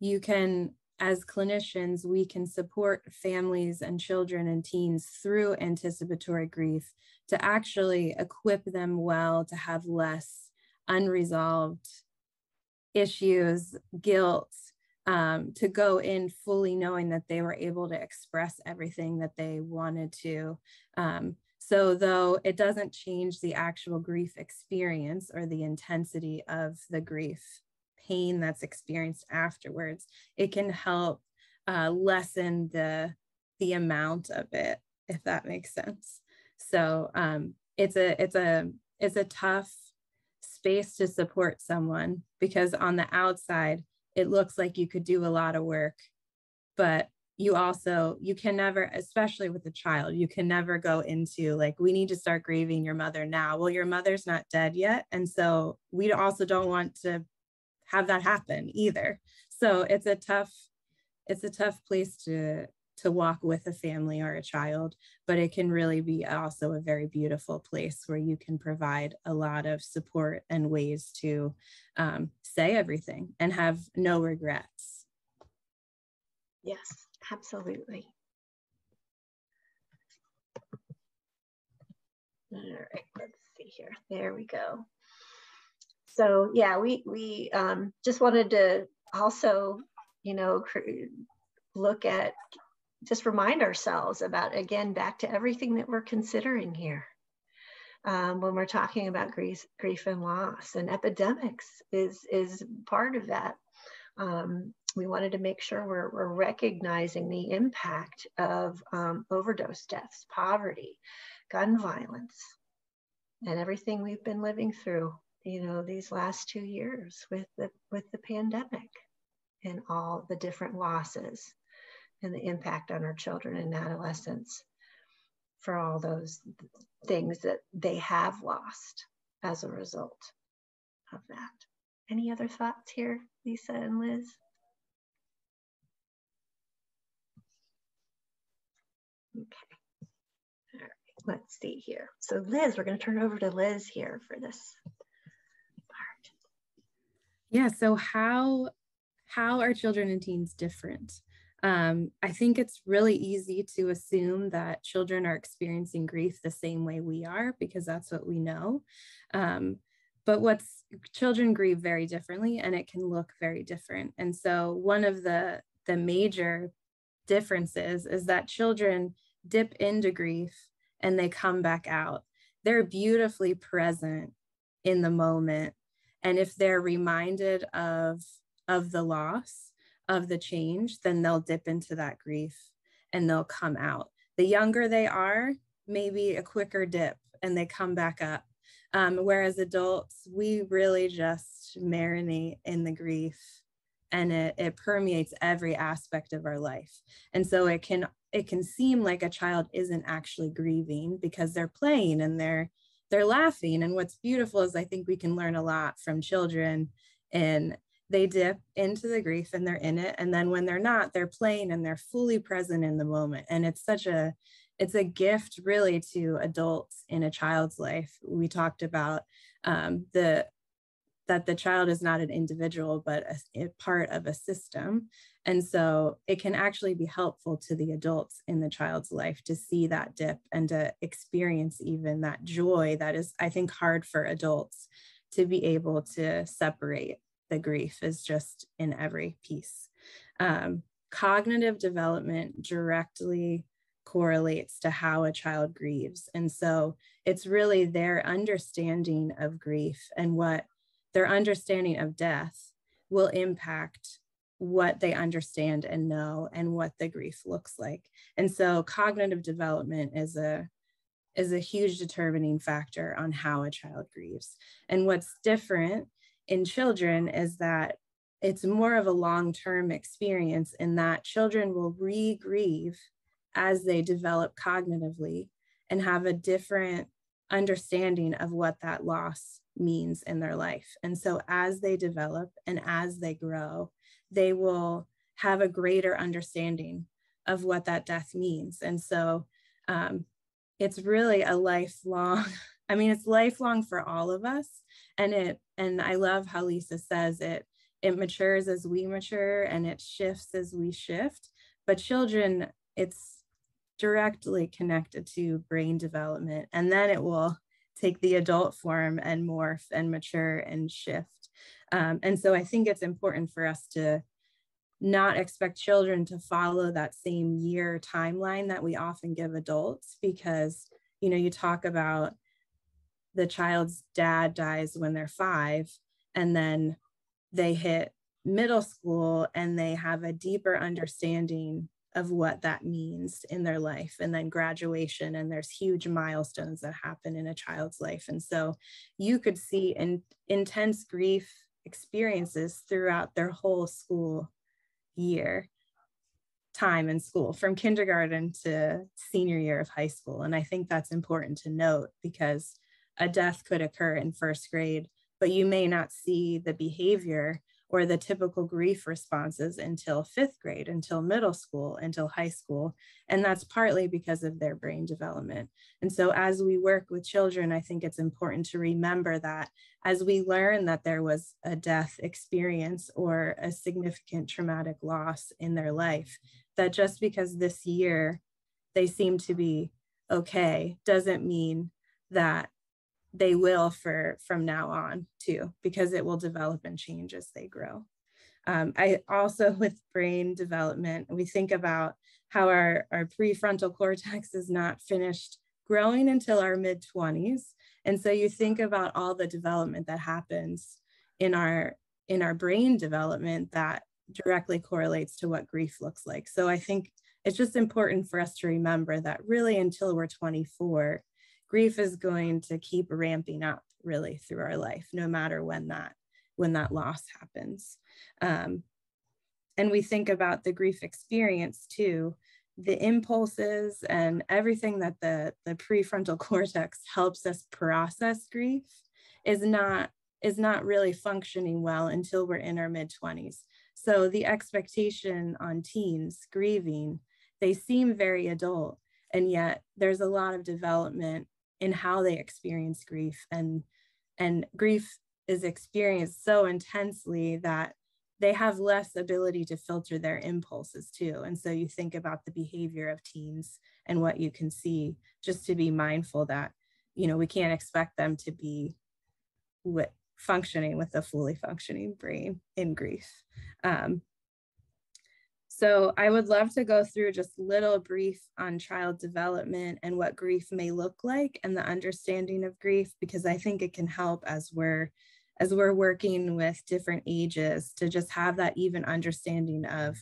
you can, as clinicians, we can support families and children and teens through anticipatory grief to actually equip them well to have less unresolved issues, guilt, um, to go in fully knowing that they were able to express everything that they wanted to. Um, so, though it doesn't change the actual grief experience or the intensity of the grief pain that's experienced afterwards, it can help uh, lessen the the amount of it, if that makes sense. So, um, it's a it's a it's a tough space to support someone because on the outside it looks like you could do a lot of work, but you also you can never especially with a child you can never go into like we need to start grieving your mother now. Well your mother's not dead yet and so we also don't want to have that happen either. So it's a tough it's a tough place to to walk with a family or a child, but it can really be also a very beautiful place where you can provide a lot of support and ways to um, say everything and have no regrets. Yes, absolutely. All right, let's see here. There we go. So yeah, we we um, just wanted to also, you know, look at just remind ourselves about again back to everything that we're considering here um, when we're talking about grief, grief and loss and epidemics is is part of that. Um, we wanted to make sure we're, we're recognizing the impact of um, overdose deaths, poverty, gun violence, and everything we've been living through, you know, these last two years with the with the pandemic and all the different losses and the impact on our children and adolescents for all those things that they have lost as a result of that. Any other thoughts here, Lisa and Liz? Okay. All right, let's see here. So Liz, we're going to turn over to Liz here for this part. Yeah, so how how are children and teens different? Um, I think it's really easy to assume that children are experiencing grief the same way we are because that's what we know. Um, but what's children grieve very differently and it can look very different. And so one of the the major differences is that children dip into grief and they come back out. They're beautifully present in the moment. And if they're reminded of, of the loss, of the change, then they'll dip into that grief and they'll come out. The younger they are, maybe a quicker dip and they come back up. Um, whereas adults, we really just marinate in the grief and it, it permeates every aspect of our life. And so it can it can seem like a child isn't actually grieving because they're playing and they're they're laughing. And what's beautiful is I think we can learn a lot from children and they dip into the grief and they're in it. And then when they're not they're playing and they're fully present in the moment. And it's such a it's a gift really to adults in a child's life. We talked about um, the that the child is not an individual but a, a part of a system and so it can actually be helpful to the adults in the child's life to see that dip and to experience even that joy that is i think hard for adults to be able to separate the grief is just in every piece. Um, cognitive development directly correlates to how a child grieves. And so it's really their understanding of grief and what their understanding of death will impact what they understand and know and what the grief looks like. And so cognitive development is a is a huge determining factor on how a child grieves. And what's different in children is that it's more of a long term experience in that children will re grieve as they develop cognitively and have a different understanding of what that loss means in their life. And so as they develop and as they grow, they will have a greater understanding of what that death means. And so um, it's really a lifelong, I mean, it's lifelong for all of us. And it and i love how lisa says it it matures as we mature and it shifts as we shift but children it's directly connected to brain development and then it will take the adult form and morph and mature and shift. Um, and so i think it's important for us to not expect children to follow that same year timeline that we often give adults because you know you talk about the child's dad dies when they're five and then they hit middle school and they have a deeper understanding of what that means in their life and then graduation and there's huge milestones that happen in a child's life and so you could see in, intense grief experiences throughout their whole school year time in school from kindergarten to senior year of high school and i think that's important to note because a death could occur in first grade, but you may not see the behavior or the typical grief responses until fifth grade, until middle school, until high school. And that's partly because of their brain development. And so, as we work with children, I think it's important to remember that as we learn that there was a death experience or a significant traumatic loss in their life, that just because this year they seem to be okay doesn't mean that they will for from now on too because it will develop and change as they grow. Um, i also with brain development we think about how our, our prefrontal cortex is not finished growing until our mid 20s and so you think about all the development that happens in our in our brain development that directly correlates to what grief looks like. So i think it's just important for us to remember that really until we're 24 grief is going to keep ramping up really through our life, no matter when that when that loss happens. Um, and we think about the grief experience too, the impulses and everything that the, the prefrontal cortex helps us process grief is not is not really functioning well until we're in our mid 20s. So the expectation on teens grieving, they seem very adult, and yet there's a lot of development in how they experience grief. And and grief is experienced so intensely that they have less ability to filter their impulses too. And so you think about the behavior of teens and what you can see just to be mindful that you know we can't expect them to be with functioning with a fully functioning brain in grief. Um, so I would love to go through just little brief on child development and what grief may look like and the understanding of grief because I think it can help as we're as we're working with different ages to just have that even understanding of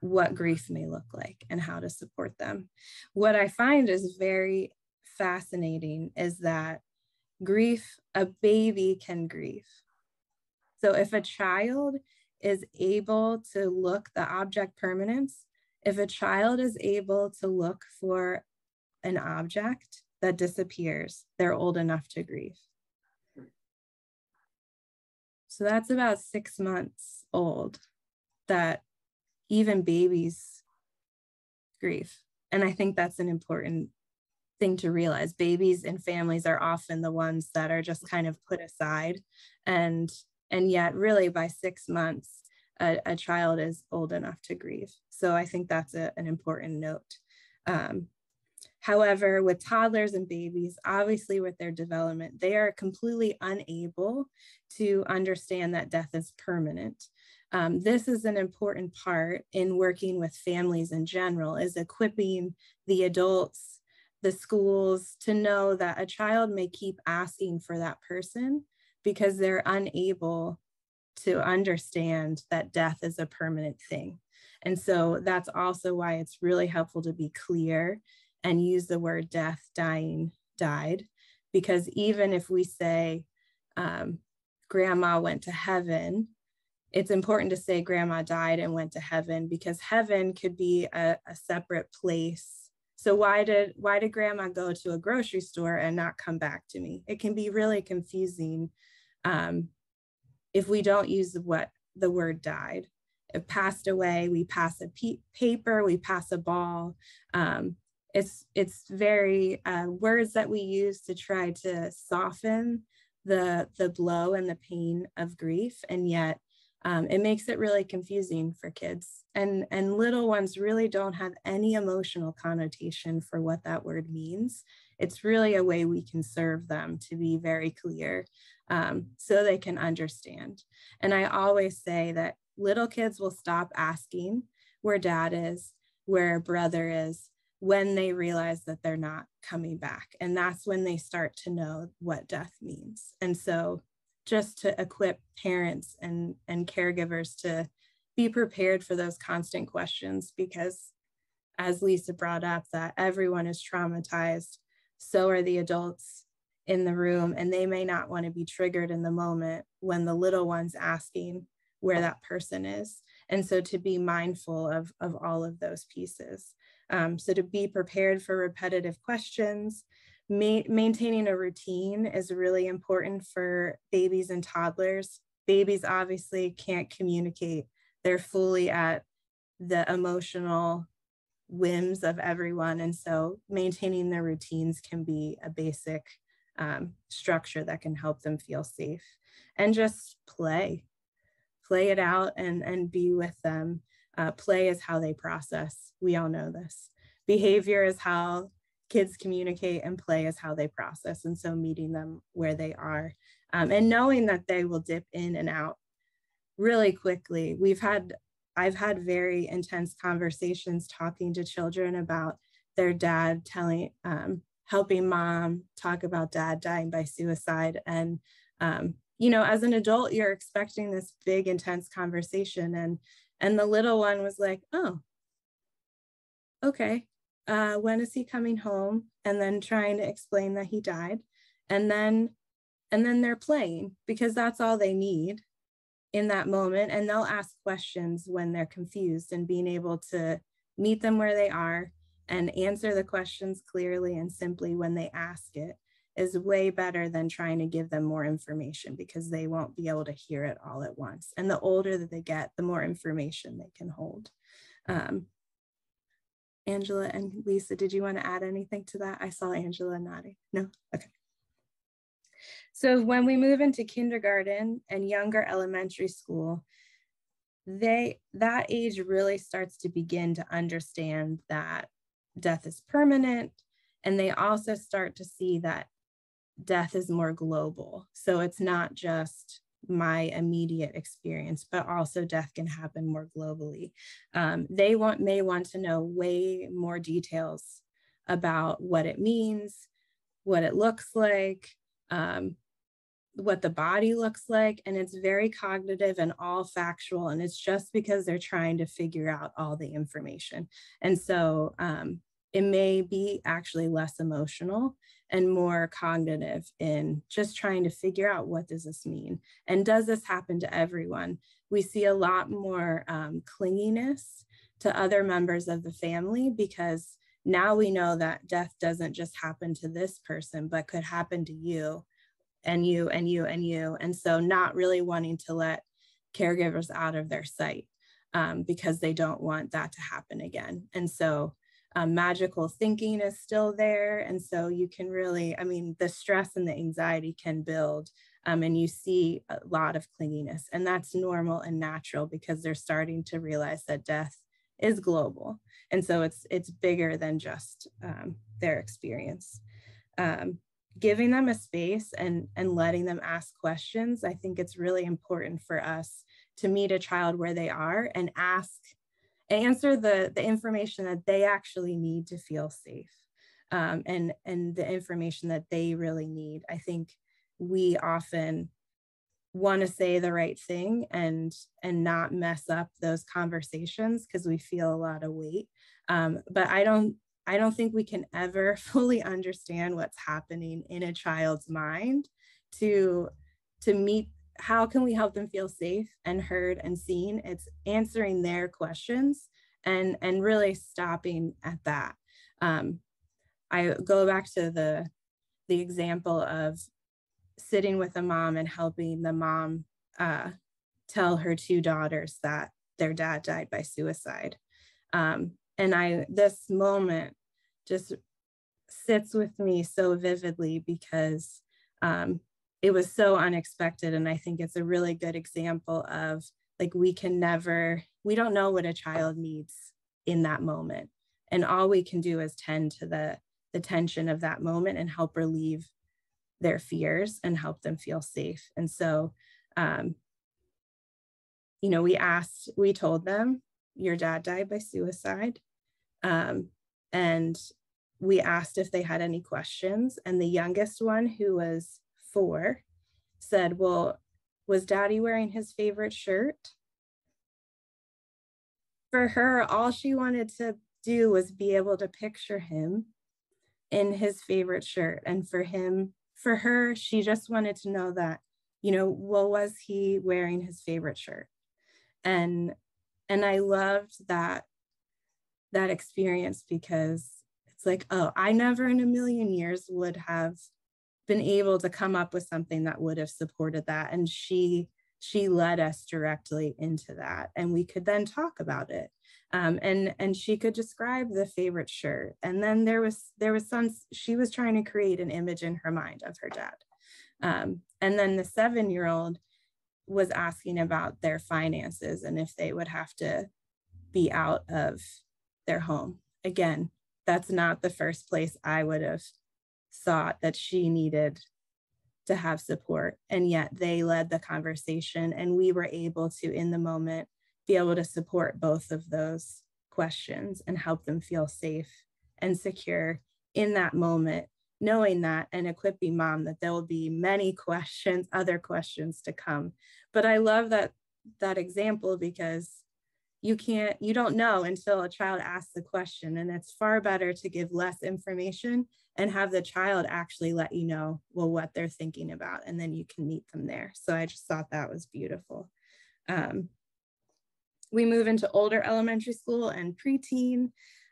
what grief may look like and how to support them. What I find is very fascinating is that grief, a baby can grieve. So if a child is able to look the object permanence, if a child is able to look for an object that disappears, they're old enough to grieve. So that's about six months old that even babies grieve. And I think that's an important thing to realize. Babies and families are often the ones that are just kind of put aside and and yet, really, by six months, a, a child is old enough to grieve. So I think that's a, an important note. Um, However, with toddlers and babies, obviously with their development, they are completely unable to understand that death is permanent. Um, this is an important part in working with families in general, is equipping the adults, the schools to know that a child may keep asking for that person, because they're unable to understand that death is a permanent thing. And so that's also why it's really helpful to be clear and use the word death, dying, died. Because even if we say um, grandma went to heaven, it's important to say grandma died and went to heaven because heaven could be a, a separate place so why did why did grandma go to a grocery store and not come back to me it can be really confusing um, if we don't use what the word died. it passed away, we pass a paper, we pass a ball. Um, it's it's very uh, words that we use to try to soften the the blow and the pain of grief, and yet um, it makes it really confusing for kids. And and little ones really don't have any emotional connotation for what that word means. It's really a way we can serve them to be very clear um, so they can understand. And I always say that little kids will stop asking where dad is, where brother is, when they realize that they're not coming back. And that's when they start to know what death means. And so just to equip parents and, and caregivers to be prepared for those constant questions because as Lisa brought up, that everyone is traumatized. So are the adults in the room and they may not want to be triggered in the moment when the little one's asking where that person is. And so to be mindful of, of all of those pieces. Um, so to be prepared for repetitive questions ma- maintaining a routine is really important for babies and toddlers. Babies obviously can't communicate. They're fully at the emotional whims of everyone. And so maintaining their routines can be a basic um, structure that can help them feel safe and just play, play it out and, and be with them. Uh, play is how they process. We all know this. Behavior is how kids communicate and play is how they process. And so meeting them where they are um, and knowing that they will dip in and out really quickly. We've had I've had very intense conversations talking to children about their dad telling, um, helping mom talk about dad dying by suicide. And, um, you know, as an adult, you're expecting this big, intense conversation. And, and the little one was like, oh, okay, uh, when is he coming home? And then trying to explain that he died. And then, and then they're playing because that's all they need in that moment and they'll ask questions when they're confused and being able to meet them where they are and answer the questions clearly and simply when they ask it is way better than trying to give them more information because they won't be able to hear it all at once. And the older that they get, the more information they can hold. Um, Angela and Lisa, did you want to add anything to that? I saw Angela nodding. No? Okay. So when we move into kindergarten and younger elementary school, they that age really starts to begin to understand that death is permanent and they also start to see that death is more global. So it's not just my immediate experience, but also death can happen more globally. Um, they want may want to know way more details about what it means, what it looks like, um, what the body looks like and it's very cognitive and all factual and it's just because they're trying to figure out all the information. And so um, it may be actually less emotional and more cognitive in just trying to figure out what does this mean? And does this happen to everyone? We see a lot more um, clinginess to other members of the family because now we know that death doesn't just happen to this person but could happen to you and you and you and you. And so not really wanting to let caregivers out of their sight um, because they don't want that to happen again. And so um, magical thinking is still there. And so you can really, I mean, the stress and the anxiety can build um, and you see a lot of clinginess. And that's normal and natural because they're starting to realize that death is global. And so it's, it's bigger than just um, their experience. Um, giving them a space and and letting them ask questions i think it's really important for us to meet a child where they are and ask and answer the the information that they actually need to feel safe um, and and the information that they really need. I think we often want to say the right thing and and not mess up those conversations because we feel a lot of weight. Um, but i don't I don't think we can ever fully understand what's happening in a child's mind to to meet how can we help them feel safe and heard and seen? It's answering their questions and and really stopping at that. Um, i go back to the the example of sitting with a mom and helping the mom uh, tell her two daughters that their dad died by suicide. Um, and I this moment just sits with me so vividly because um, it was so unexpected. And I think it's a really good example of like we can never, we don't know what a child needs in that moment. And all we can do is tend to the, the tension of that moment and help relieve their fears and help them feel safe. And so, um, you know, we asked, we told them, your dad died by suicide. Um, and we asked if they had any questions. And the youngest one, who was four, said, Well, was daddy wearing his favorite shirt? For her, all she wanted to do was be able to picture him in his favorite shirt. And for him, for her, she just wanted to know that, you know, well, was he wearing his favorite shirt? And and I loved that that experience because it's like, oh, I never in a million years would have been able to come up with something that would have supported that. And she she led us directly into that and we could then talk about it. Um, and and she could describe the favorite shirt. And then there was there was some she was trying to create an image in her mind of her dad. Um, and then the seven year old was asking about their finances and if they would have to be out of their home. Again that's not the first place i would have thought that she needed to have support. And yet they led the conversation and we were able to in the moment be able to support both of those questions and help them feel safe and secure in that moment knowing that and equipping mom that there will be many questions other questions to come. But i love that that example because you can't you don't know until a child asks the question and it's far better to give less information and have the child actually let you know well what they're thinking about and then you can meet them there so i just thought that was beautiful um, we move into older elementary school and preteen,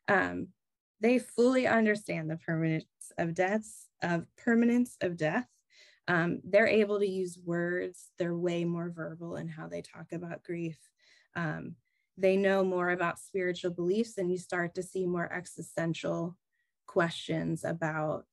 um, they fully understand the permanence of deaths, of permanence of death. Um, they're able to use words. They're way more verbal in how they talk about grief. Um, they know more about spiritual beliefs, and you start to see more existential questions about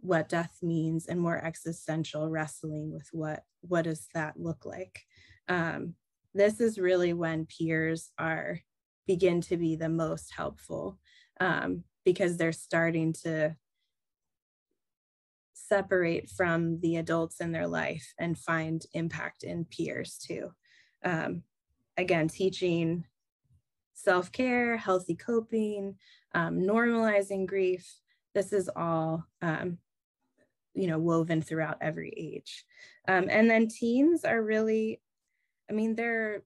what death means and more existential wrestling with what what does that look like um, this is really when peers are begin to be the most helpful um, because they're starting to separate from the adults in their life and find impact in peers too. Um, again, teaching self care, healthy coping, um, normalizing grief. This is all, um, you know, woven throughout every age. Um, and then teens are really I mean, they're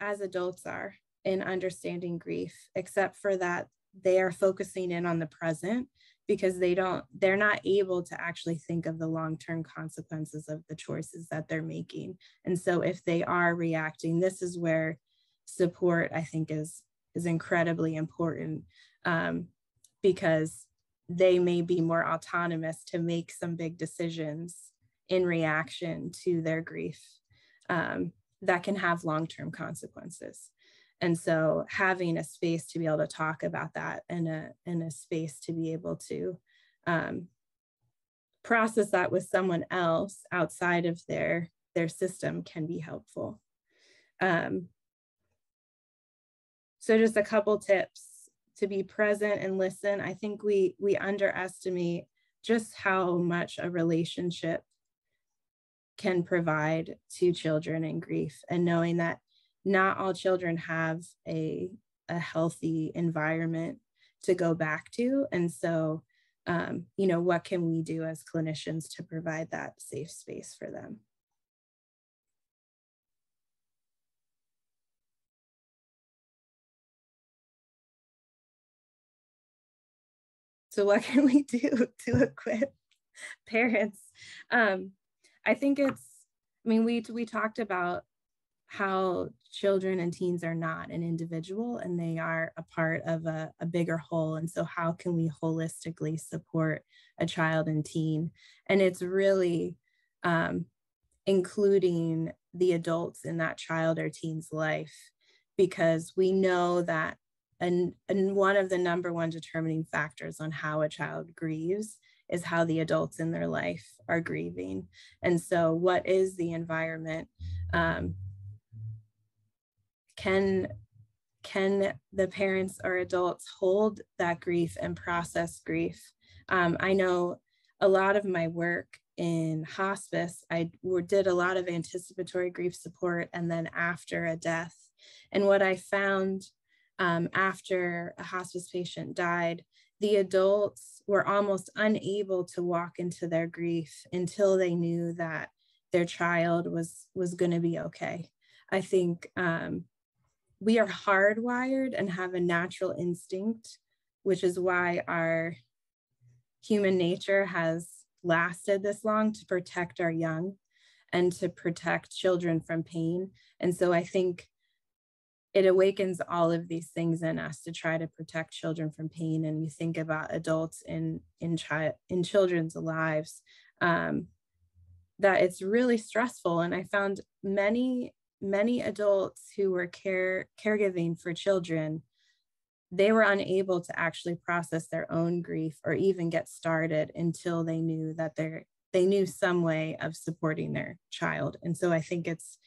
as adults are in understanding grief, except for that they are focusing in on the present because they don't they're not able to actually think of the long-term consequences of the choices that they're making and so if they are reacting this is where support i think is is incredibly important um, because they may be more autonomous to make some big decisions in reaction to their grief um, that can have long-term consequences. And so having a space to be able to talk about that and a, and a space to be able to um, process that with someone else outside of their their system can be helpful. Um, so just a couple tips to be present and listen. I think we we underestimate just how much a relationship can provide to children in grief and knowing that not all children have a, a healthy environment to go back to. And so um, you know what can we do as clinicians to provide that safe space for them so what can we do to equip parents um, I think it's, I mean, we we talked about how children and teens are not an individual and they are a part of a, a bigger whole. And so, how can we holistically support a child and teen? And it's really um, including the adults in that child or teen's life because we know that and, and one of the number one determining factors on how a child grieves is how the adults in their life are grieving. And so, what is the environment? Um, can can the parents or adults hold that grief and process grief? Um, I know a lot of my work in hospice, I did a lot of anticipatory grief support and then after a death. And what I found um, after a hospice patient died the adults were almost unable to walk into their grief until they knew that their child was was going to be okay. I think um, we are hardwired and have a natural instinct which is why our human nature has lasted this long to protect our young and to protect children from pain. And so i think it awakens all of these things in us to try to protect children from pain and you think about adults in in child in children's lives um, that it's really stressful. And I found many, many adults who were care caregiving for children, they were unable to actually process their own grief or even get started until they knew that they're they knew some way of supporting their child. And so I think it's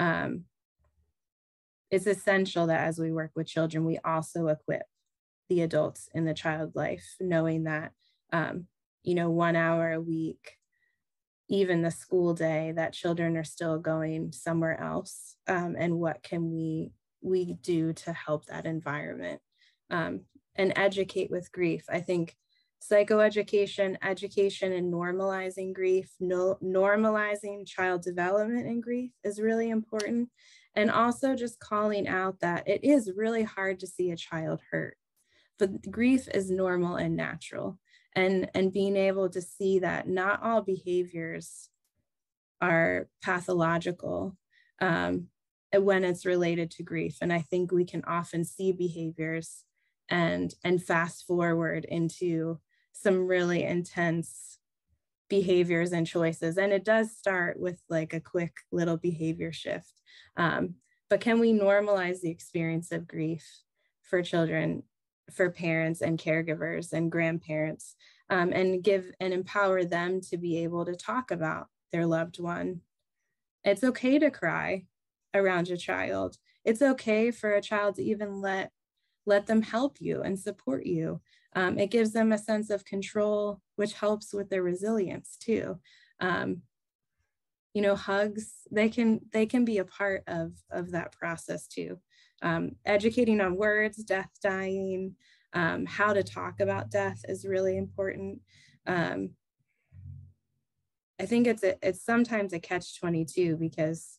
um, it's essential that as we work with children, we also equip the adults in the child life, knowing that um, you know one hour a week even the school day that children are still going somewhere else um, and what can we we do to help that environment um, and educate with grief. I think psychoeducation education and normalizing grief no, normalizing child development and grief is really important and also just calling out that it is really hard to see a child hurt but grief is normal and natural and and being able to see that not all behaviors are pathological um, when it's related to grief and i think we can often see behaviors and and fast forward into some really intense behaviors and choices and it does start with like a quick little behavior shift um, but can we normalize the experience of grief for children for parents and caregivers and grandparents um, and give and empower them to be able to talk about their loved one. It's okay to cry around your child. It's okay for a child to even let let them help you and support you. Um, it gives them a sense of control, which helps with their resilience too. Um, you know, hugs they can they can be a part of of that process too um, educating on words, death, dying, um, how to talk about death is really important. Um, I think it's a, it's sometimes a catch 22 because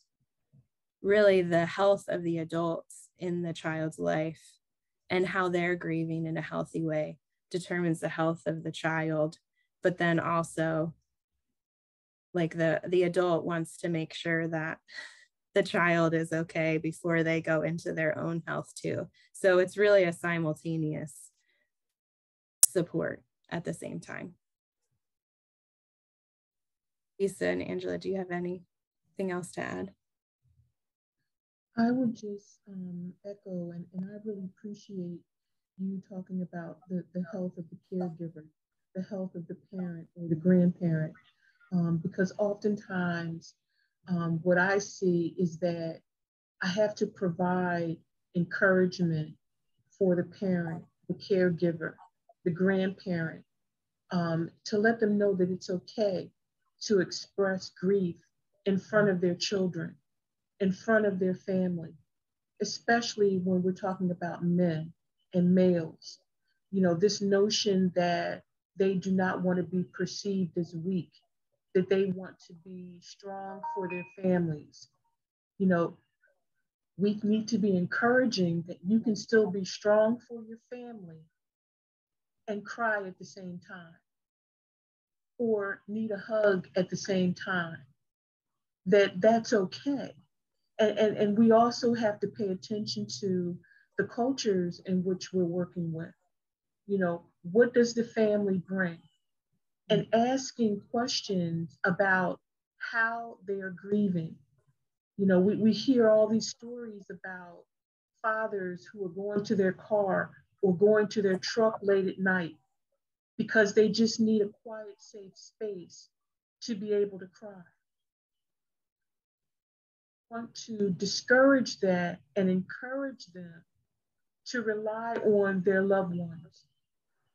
really the health of the adults in the child's life and how they're grieving in a healthy way determines the health of the child but then also like the the adult wants to make sure that the child is okay before they go into their own health too. So it's really a simultaneous support at the same time. Lisa and Angela, do you have anything else to add? I would just um, echo, and, and I really appreciate you talking about the, the health of the caregiver, the health of the parent or the grandparent, um, because oftentimes um, what I see is that I have to provide encouragement for the parent, the caregiver, the grandparent, um, to let them know that it's okay to express grief in front of their children, in front of their family, especially when we're talking about men and males. You know, this notion that they do not want to be perceived as weak that they want to be strong for their families. You know, we need to be encouraging that you can still be strong for your family and cry at the same time or need a hug at the same time that that's okay and, and, and we also have to pay attention to the cultures in which we're working with you know what does the family bring and mm-hmm. asking questions about how they are grieving. You know, we, we hear all these stories about fathers who are going to their car or going to their truck late at night because they just need a quiet, safe space to be able to cry. I want to discourage that and encourage them to rely on their loved ones,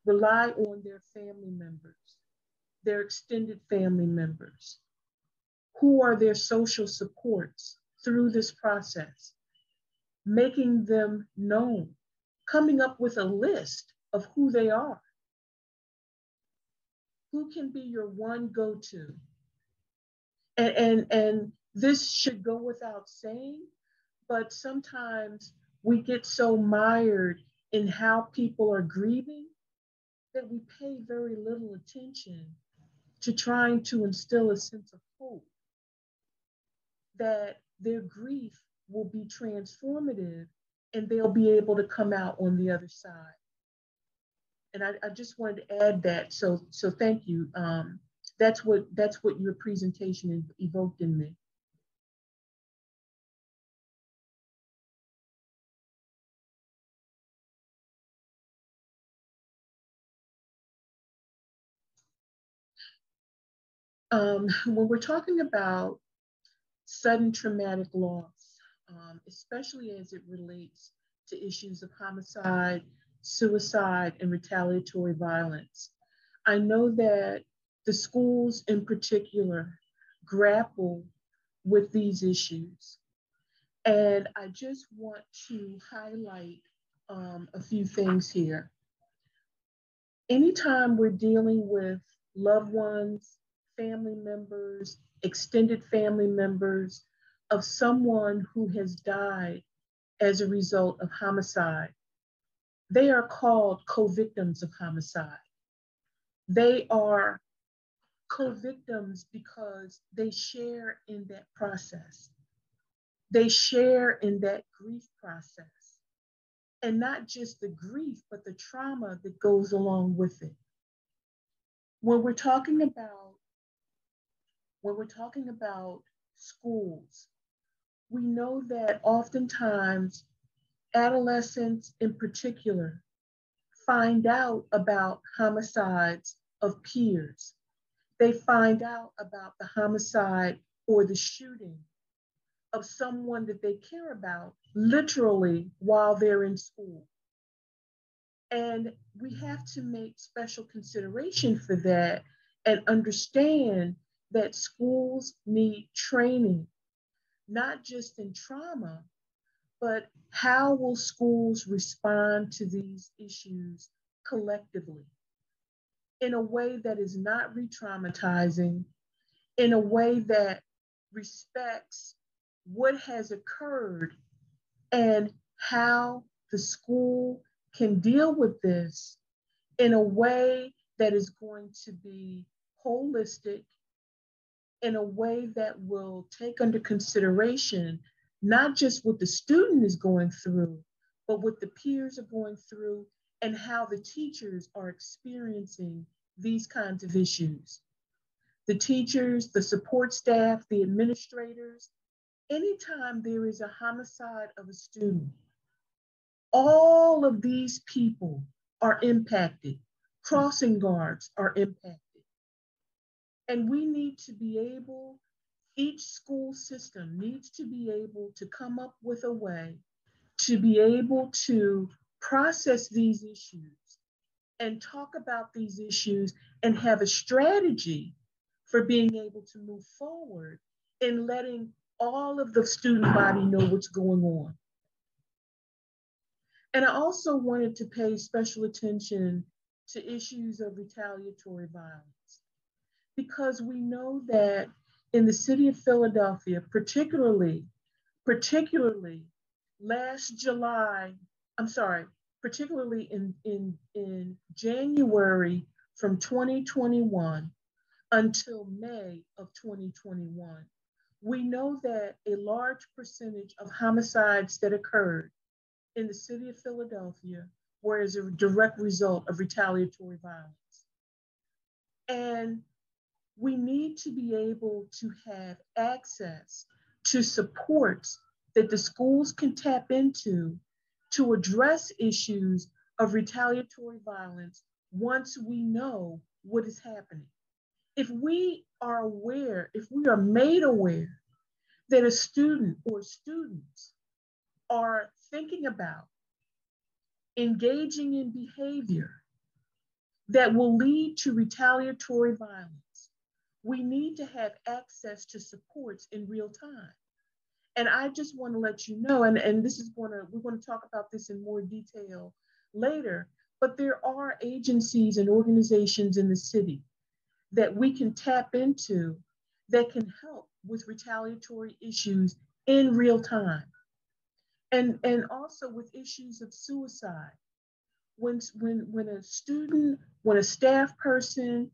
rely on their family members, their extended family members? Who are their social supports through this process? Making them known, coming up with a list of who they are. Who can be your one go to? And, and, and this should go without saying, but sometimes we get so mired in how people are grieving that we pay very little attention to trying to instill a sense of hope that their grief will be transformative and they'll be able to come out on the other side. And I, I just wanted to add that. So, so thank you. Um, that's what that's what your presentation evoked in me. Um, when we're talking about sudden traumatic loss, um, especially as it relates to issues of homicide, suicide, and retaliatory violence, I know that the schools in particular grapple with these issues. And I just want to highlight um, a few things here. Anytime we're dealing with loved ones family members, extended family members of someone who has died as a result of homicide. They are called co victims of homicide. They are co victims because they share in that process. They share in that grief process. And not just the grief, but the trauma that goes along with it. When we're talking about when we're talking about schools, we know that oftentimes adolescents in particular find out about homicides of peers. They find out about the homicide or the shooting of someone that they care about literally while they're in school. And we have to make special consideration for that and understand that schools need training, not just in trauma, but how will schools respond to these issues collectively in a way that is not re traumatizing, in a way that respects what has occurred and how the school can deal with this in a way that is going to be holistic in a way that will take under consideration not just what the student is going through, but what the peers are going through and how the teachers are experiencing these kinds of issues. The teachers, the support staff, the administrators, anytime there is a homicide of a student, all of these people are impacted. Crossing guards are impacted. And we need to be able, each school system needs to be able to come up with a way to be able to process these issues and talk about these issues and have a strategy for being able to move forward in letting all of the student body know what's going on. And I also wanted to pay special attention to issues of retaliatory violence because we know that in the city of Philadelphia, particularly, particularly last July, I'm sorry, particularly in, in, in January from 2021 until May of 2021, we know that a large percentage of homicides that occurred in the city of Philadelphia were as a direct result of retaliatory violence. And we need to be able to have access to supports that the schools can tap into to address issues of retaliatory violence once we know what is happening. If we are aware, if we are made aware that a student or students are thinking about engaging in behavior that will lead to retaliatory violence, we need to have access to supports in real time. And I just want to let you know, and, and this is going to, we're going to talk about this in more detail later, but there are agencies and organizations in the city that we can tap into that can help with retaliatory issues in real time. And, and also with issues of suicide. When, when, when a student, when a staff person,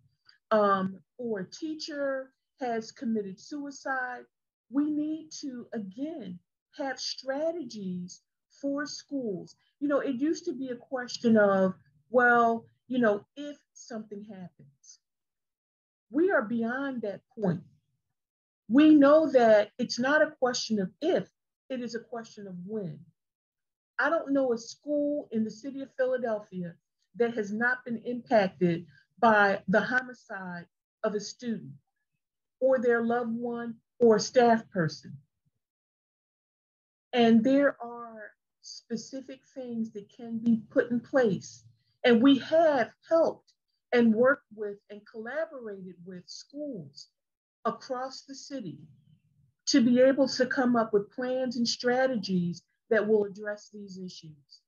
um, or a teacher has committed suicide, we need to, again, have strategies for schools. You know, it used to be a question of, well, you know, if something happens. We are beyond that point. We know that it's not a question of if, it is a question of when. I don't know a school in the city of Philadelphia that has not been impacted by the homicide of a student or their loved one or a staff person. And there are specific things that can be put in place. And we have helped and worked with and collaborated with schools across the city to be able to come up with plans and strategies that will address these issues.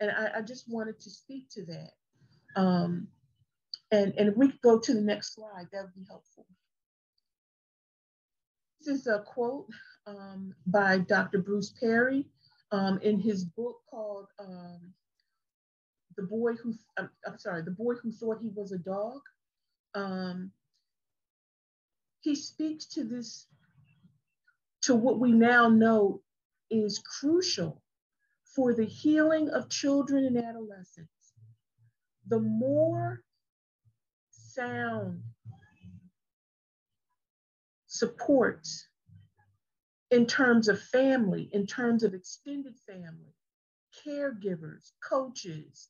And I, I just wanted to speak to that. Um, and, and if we could go to the next slide, that would be helpful. This is a quote um, by Dr. Bruce Perry um, in his book called um, "The Boy Who," I'm, I'm, sorry, "The Boy Who Thought He Was a Dog." Um, he speaks to this, to what we now know is crucial for the healing of children and adolescents. The more sound supports in terms of family, in terms of extended family, caregivers, coaches,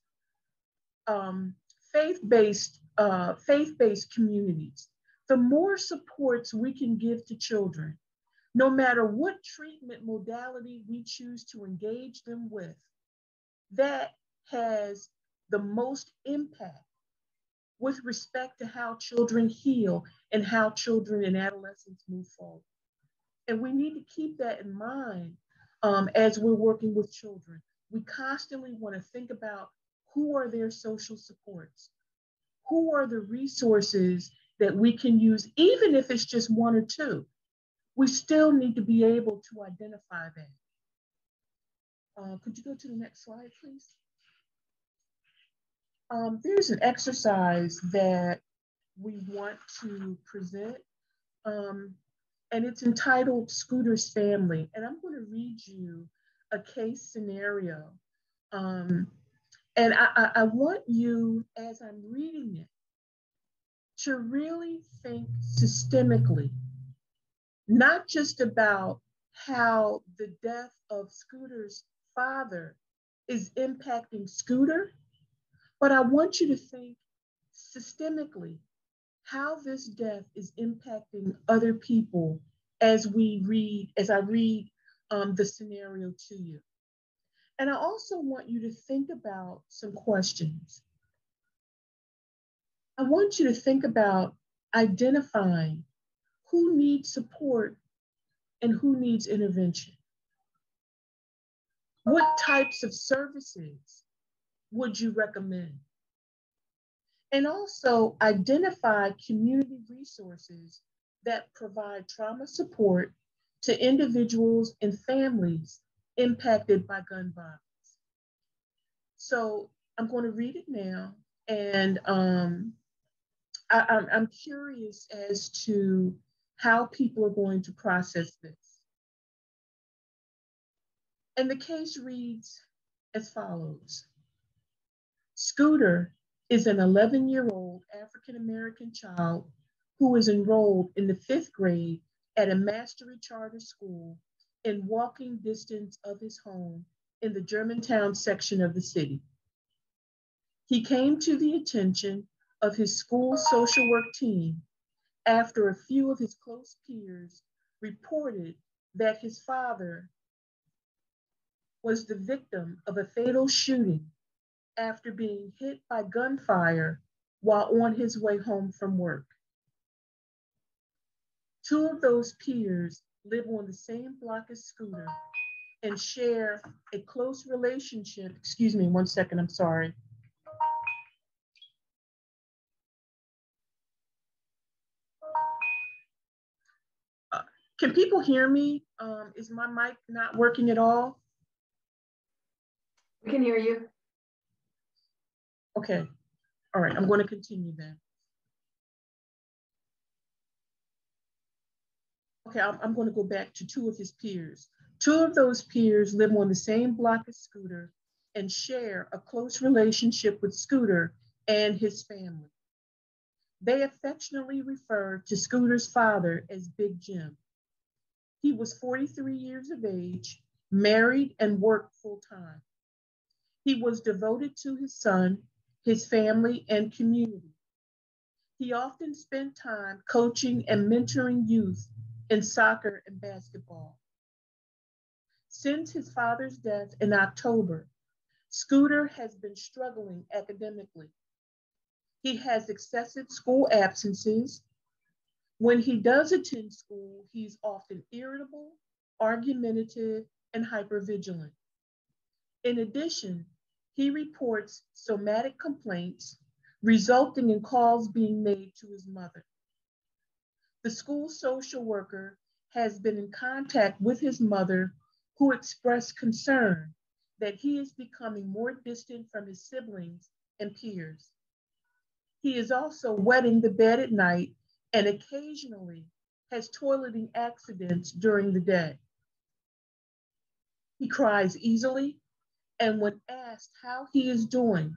um, faith-based uh, faith-based communities, the more supports we can give to children, no matter what treatment modality we choose to engage them with, that has the most impact with respect to how children heal and how children and adolescents move forward. And we need to keep that in mind um, as we're working with children. We constantly want to think about who are their social supports? Who are the resources that we can use, even if it's just one or two? We still need to be able to identify that. Uh, could you go to the next slide, please? Um, there's an exercise that we want to present. Um, and it's entitled Scooter's Family. And I'm going to read you a case scenario. Um, and I, I, want you, as I'm reading it, to really think systemically, not just about how the death of Scooter's father is impacting Scooter, but I want you to think systemically how this death is impacting other people as we read, as I read um, the scenario to you. And I also want you to think about some questions. I want you to think about identifying who needs support and who needs intervention. What types of services would you recommend? And also identify community resources that provide trauma support to individuals and families impacted by gun violence. So I'm going to read it now, and um, I, I'm curious as to how people are going to process this. And the case reads as follows. Scooter is an 11 year old African American child who is enrolled in the fifth grade at a Mastery Charter School in walking distance of his home in the Germantown section of the city. He came to the attention of his school social work team after a few of his close peers reported that his father was the victim of a fatal shooting after being hit by gunfire while on his way home from work. Two of those peers live on the same block as Scooter and share a close relationship. Excuse me, one second, I'm sorry. Uh, can people hear me? Um, is my mic not working at all? We can hear you. Okay. All right, I'm going to continue then. Okay, I'm, I'm going to go back to two of his peers. Two of those peers live on the same block as Scooter and share a close relationship with Scooter and his family. They affectionately refer to Scooter's father as Big Jim. He was 43 years of age, married, and worked full time. He was devoted to his son, his family, and community. He often spent time coaching and mentoring youth in soccer and basketball. Since his father's death in October, Scooter has been struggling academically. He has excessive school absences. When he does attend school, he's often irritable, argumentative, and hypervigilant. In addition, he reports somatic complaints resulting in calls being made to his mother. The school social worker has been in contact with his mother, who expressed concern that he is becoming more distant from his siblings and peers. He is also wetting the bed at night and occasionally has toileting accidents during the day. He cries easily, and when asked how he is doing,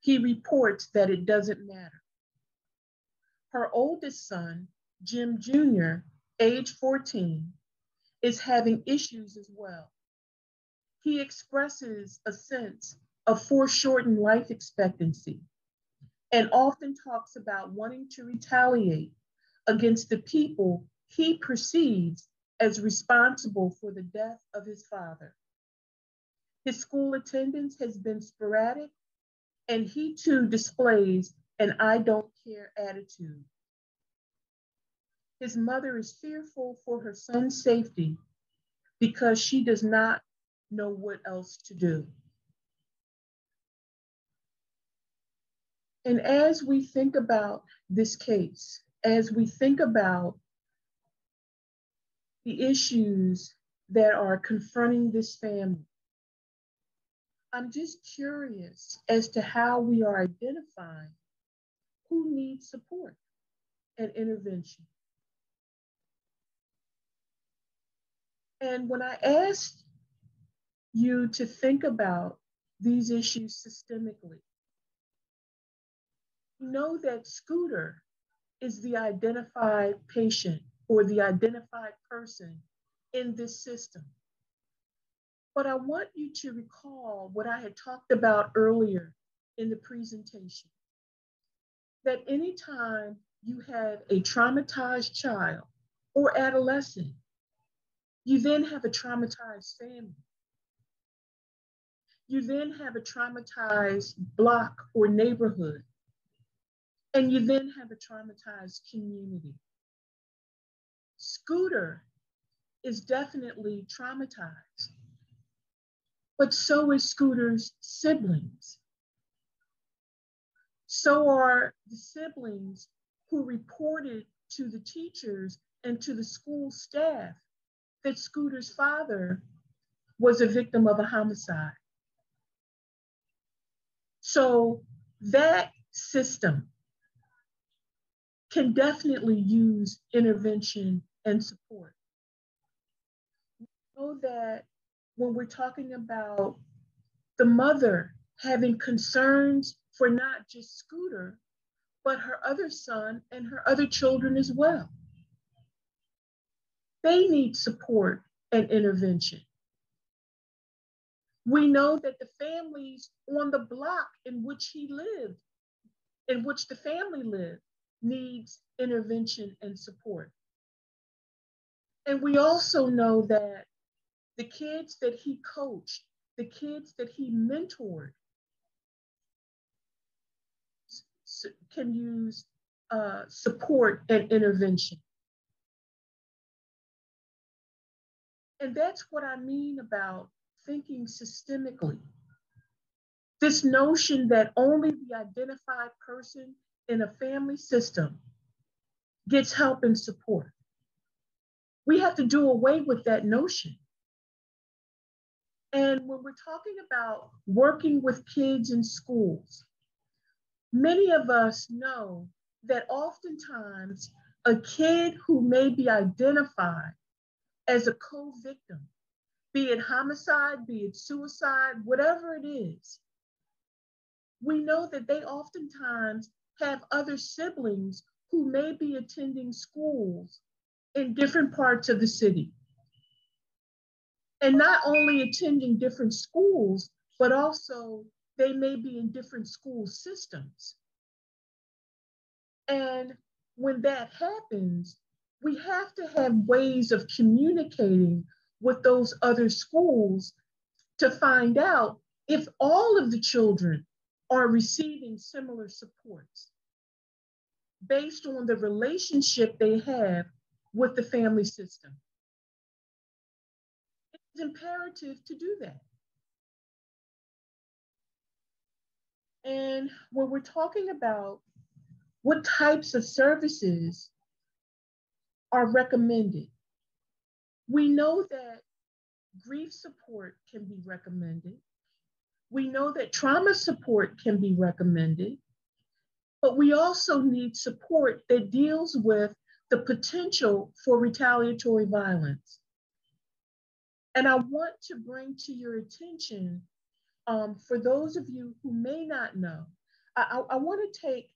he reports that it doesn't matter. Her oldest son, Jim Jr., age 14, is having issues as well. He expresses a sense of foreshortened life expectancy and often talks about wanting to retaliate against the people he perceives as responsible for the death of his father. His school attendance has been sporadic, and he too displays an I don't care attitude. His mother is fearful for her son's safety because she does not know what else to do. And as we think about this case, as we think about the issues that are confronting this family, I'm just curious as to how we are identifying who needs support and intervention. And when I asked you to think about these issues systemically, know that Scooter is the identified patient or the identified person in this system. But I want you to recall what I had talked about earlier in the presentation. That anytime you have a traumatized child or adolescent, you then have a traumatized family. You then have a traumatized block or neighborhood. And you then have a traumatized community. Scooter is definitely traumatized, but so is Scooter's siblings. So are the siblings who reported to the teachers and to the school staff that Scooter's father was a victim of a homicide. So that system can definitely use intervention and support. We know that when we're talking about the mother having concerns for not just Scooter, but her other son and her other children as well. They need support and intervention. We know that the families on the block in which he lived, in which the family lived, needs intervention and support. And we also know that the kids that he coached, the kids that he mentored, can use uh, support and intervention. And that's what I mean about thinking systemically. This notion that only the identified person in a family system gets help and support. We have to do away with that notion. And when we're talking about working with kids in schools, many of us know that oftentimes a kid who may be identified as a co victim, be it homicide, be it suicide, whatever it is, we know that they oftentimes have other siblings who may be attending schools in different parts of the city. And not only attending different schools, but also they may be in different school systems. And when that happens, we have to have ways of communicating with those other schools to find out if all of the children are receiving similar supports based on the relationship they have with the family system. Imperative to do that. And when we're talking about what types of services are recommended, we know that grief support can be recommended. We know that trauma support can be recommended, but we also need support that deals with the potential for retaliatory violence. And I want to bring to your attention, um, for those of you who may not know, I, I, I want to take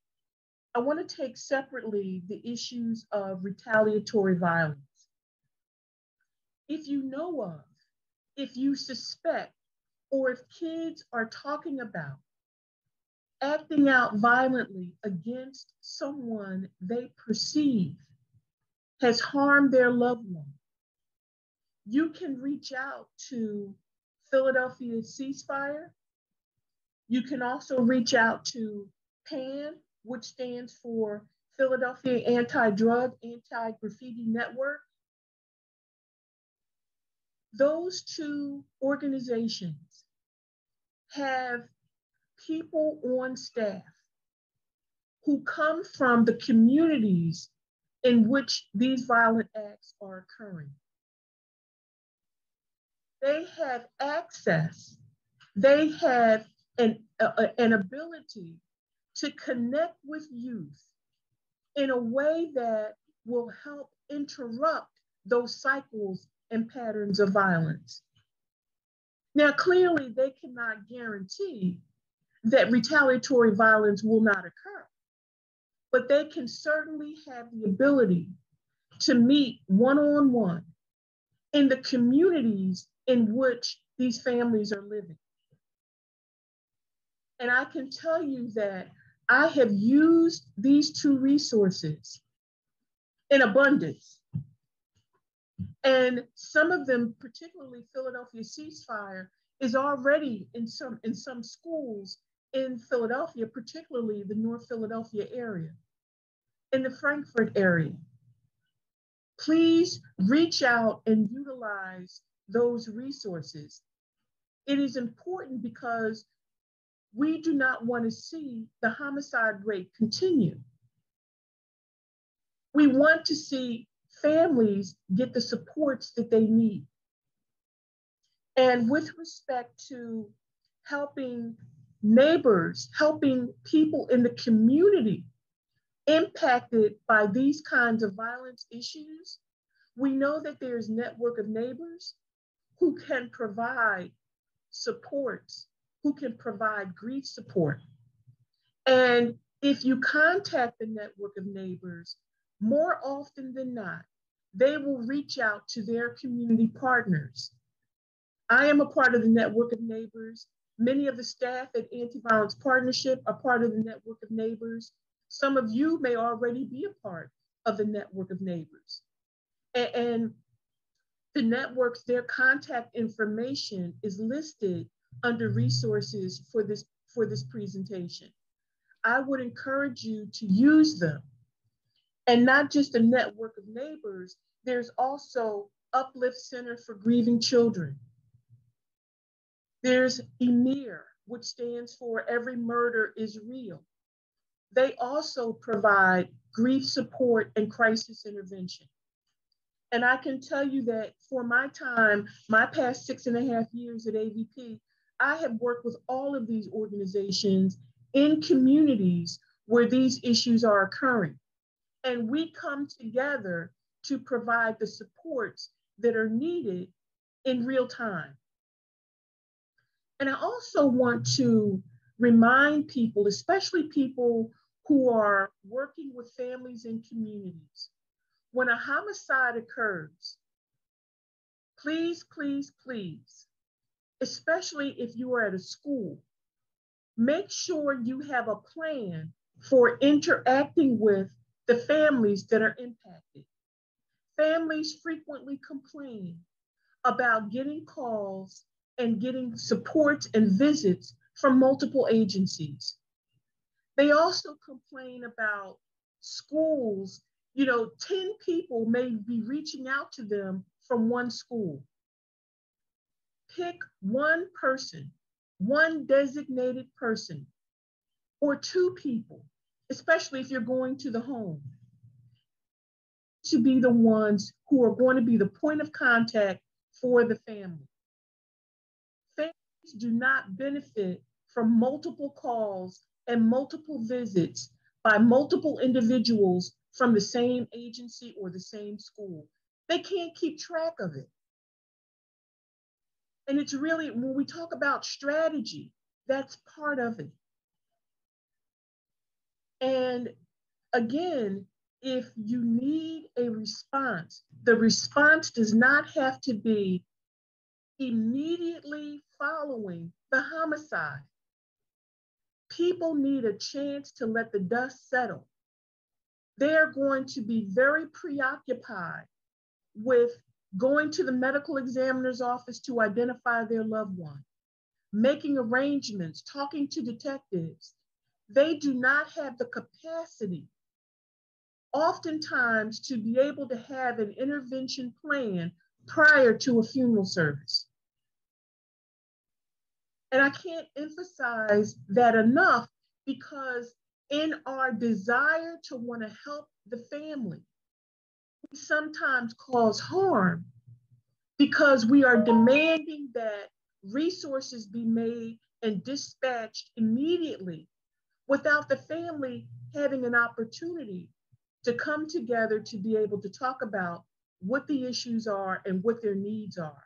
I want to take separately the issues of retaliatory violence. If you know of, if you suspect, or if kids are talking about acting out violently against someone they perceive has harmed their loved one, you can reach out to Philadelphia Ceasefire. You can also reach out to PAAN, which stands for Philadelphia Anti-Drug, Anti-Graffiti Network. Those two organizations have people on staff who come from the communities in which these violent acts are occurring. They have access, they have an, an ability to connect with youth in a way that will help interrupt those cycles and patterns of violence. Now, clearly, they cannot guarantee that retaliatory violence will not occur, but they can certainly have the ability to meet one on one in the communities in which these families are living. And I can tell you that I have used these two resources in abundance. And some of them, particularly Philadelphia ceasefire, is already in some in some schools in Philadelphia, particularly the North Philadelphia area, in the Frankford area. Please reach out and utilize those resources. It is important because we do not want to see the homicide rate continue. We want to see families get the supports that they need. And with respect to helping neighbors, helping people in the community impacted by these kinds of violence issues, we know that there's network of neighbors who can provide supports who can provide grief support. And if you contact the network of neighbors, more often than not, they will reach out to their community partners. I am a part of the network of neighbors. Many of the staff at Anti-Violence Partnership are part of the network of neighbors. Some of you may already be a part of the network of neighbors. And the networks, their contact information is listed under resources for this, for this presentation. I would encourage you to use them. And not just a network of neighbors, there's also Uplift Center for Grieving Children. There's EMIR, which stands for Every Murder is Real. They also provide grief support and crisis intervention. And I can tell you that for my time, my past six and a half years at AVP, I have worked with all of these organizations in communities where these issues are occurring. And we come together to provide the supports that are needed in real time. And I also want to remind people, especially people who are working with families and communities. When a homicide occurs, please, please, please, especially if you are at a school, make sure you have a plan for interacting with the families that are impacted. Families frequently complain about getting calls and getting support and visits from multiple agencies. They also complain about schools, you know, 10 people may be reaching out to them from one school. Pick one person, one designated person, or two people, especially if you're going to the home, to be the ones who are going to be the point of contact for the family. Families do not benefit from multiple calls and multiple visits by multiple individuals from the same agency or the same school. They can't keep track of it. And it's really, when we talk about strategy, that's part of it. And again, if you need a response, the response does not have to be immediately following the homicide. People need a chance to let the dust settle. They're going to be very preoccupied with going to the medical examiner's office to identify their loved one, making arrangements, talking to detectives. They do not have the capacity oftentimes to be able to have an intervention plan prior to a funeral service. And I can't emphasize that enough because in our desire to want to help the family, we sometimes cause harm because we are demanding that resources be made and dispatched immediately without the family having an opportunity to come together to be able to talk about what the issues are and what their needs are.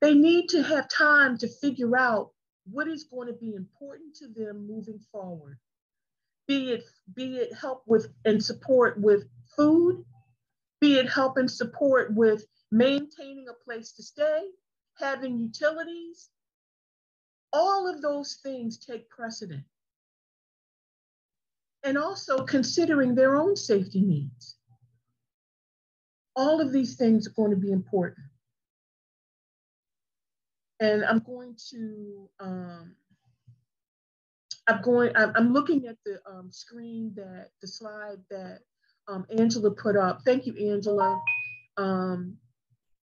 They need to have time to figure out what is going to be important to them moving forward. Be it, be it help with and support with food, be it help and support with maintaining a place to stay, having utilities. All of those things take precedent and also considering their own safety needs. All of these things are going to be important. And I'm going to, um, I'm going, I'm, looking at the um, screen that, the slide that um, Angela put up. Thank you, Angela. Um,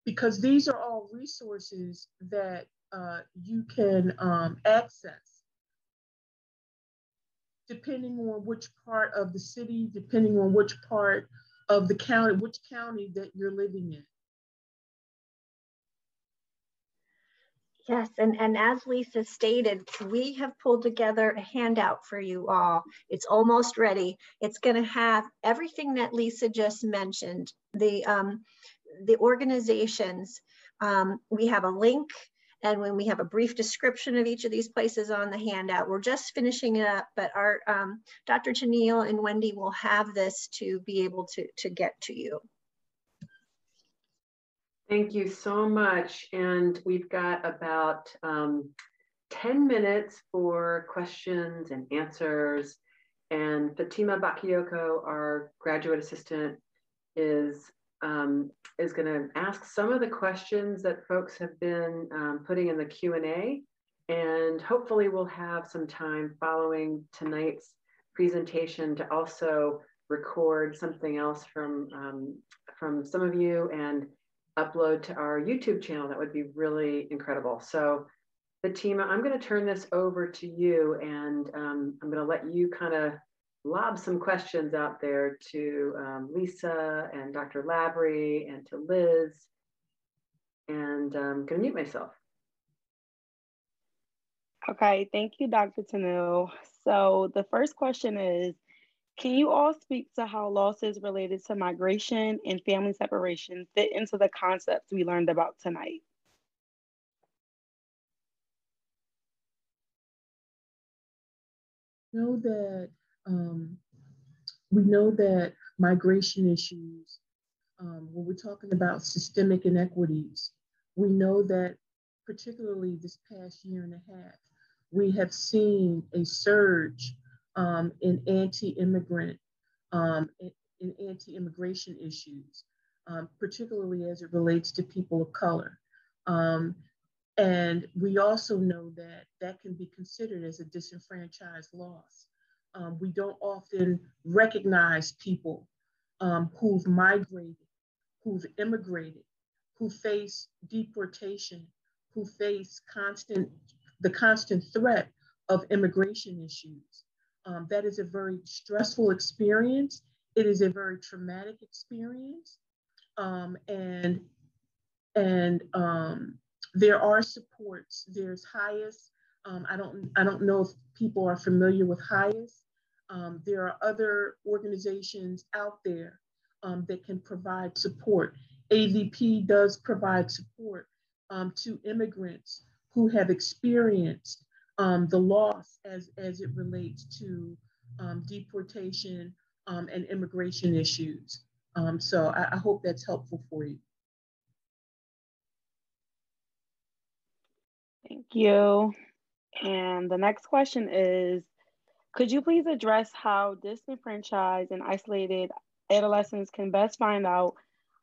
because these are all resources that uh, you can um, access depending on which part of the city, depending on which part of the county, which county that you're living in. Yes, and, and as Lisa stated, we have pulled together a handout for you all. It's almost ready. It's going to have everything that Lisa just mentioned, the, um, the organizations. Um, we have a link and when we have a brief description of each of these places on the handout, we're just finishing it up, but our um, Dr. Janelle and Wendy will have this to be able to, to get to you. Thank you so much. And we've got about um, 10 minutes for questions and answers. And Fatima Bakayoko, our graduate assistant, is um, is going to ask some of the questions that folks have been um, putting in the Q&A. And hopefully we'll have some time following tonight's presentation to also record something else from, um, from some of you and upload to our YouTube channel. That would be really incredible. So Fatima, I'm going to turn this over to you and um, I'm going to let you kind of lob some questions out there to um, Lisa and Dr. Lavery and to Liz. And I'm um, going to mute myself. Okay, thank you, Dr. Tanu. So the first question is, can you all speak to how losses related to migration and family separation fit into the concepts we learned about tonight? know that um, we know that migration issues, um, when we're talking about systemic inequities, we know that particularly this past year and a half, we have seen a surge um, in anti-immigrant, um, in, anti-immigration issues, um, particularly as it relates to people of color. Um, and we also know that that can be considered as a disenfranchised loss. Um, we don't often recognize people um, who've migrated, who've immigrated, who face deportation, who face constant, the constant threat of immigration issues. Um, that is a very stressful experience. It is a very traumatic experience. Um, and and um, there are supports. There's HIAS. Um, I don't I don't know if people are familiar with HIAS. Um, there are other organizations out there um, that can provide support. AVP does provide support to immigrants who have experienced um, the loss as, as it relates to um, deportation um, and immigration issues. Um, so I, I hope that's helpful for you. Thank you. And the next question is, could you please address how disenfranchised and isolated adolescents can best find out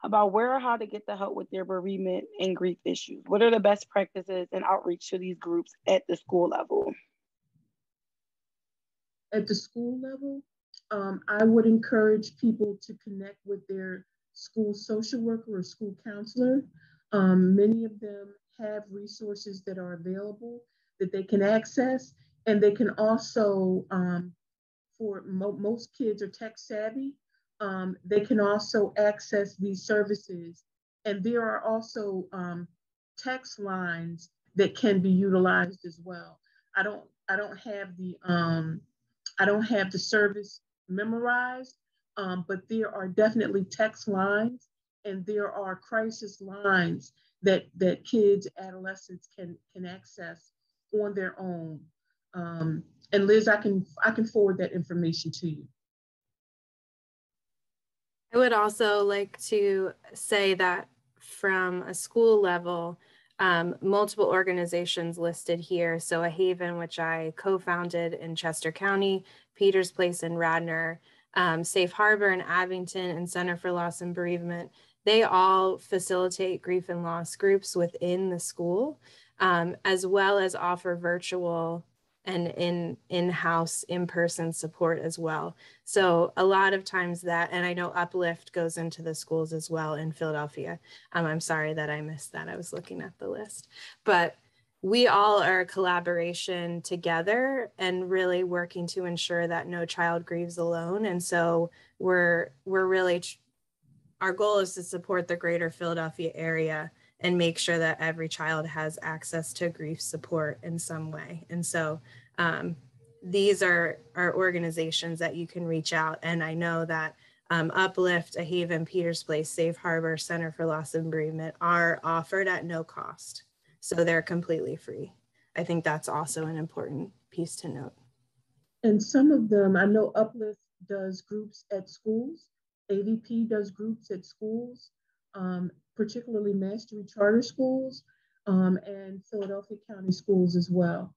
about where or how to get the help with their bereavement and grief issues? What are the best practices and outreach to these groups at the school level? At the school level, um, I would encourage people to connect with their school social worker or school counselor. Um, many of them have resources that are available that they can access, and they can also, um, for mo most kids are tech savvy, um, they can also access these services. And there are also um, text lines that can be utilized as well. I don't, I don't have the, um, I don't have the service memorized, um, but there are definitely text lines and there are crisis lines that, that kids, adolescents can, can access on their own. Um, and Liz, I can, I can forward that information to you. I would also like to say that from a school level, um, multiple organizations listed here. So a Haven, which I co-founded in Chester County, Peters Place in Radnor, um, Safe Harbor in Abington, and Center for Loss and Bereavement. They all facilitate grief and loss groups within the school, um, as well as offer virtual and in in-house in-person support as well. So a lot of times that and i know uplift goes into the schools as well in philadelphia. Um, i'm sorry that i missed that. I was looking at the list. But we all are a collaboration together and really working to ensure that no child grieves alone. And so we're we're really our goal is to support the greater philadelphia area and make sure that every child has access to grief support in some way. And so um, these are, are organizations that you can reach out. And I know that um, Uplift, A Haven, Peters Place, Safe Harbor, Center for Loss and Bereavement are offered at no cost. So they're completely free. I think that's also an important piece to note. And some of them, I know Uplift does groups at schools, AVP does groups at schools. Um, particularly Mastery Charter Schools um, and Philadelphia County Schools as well.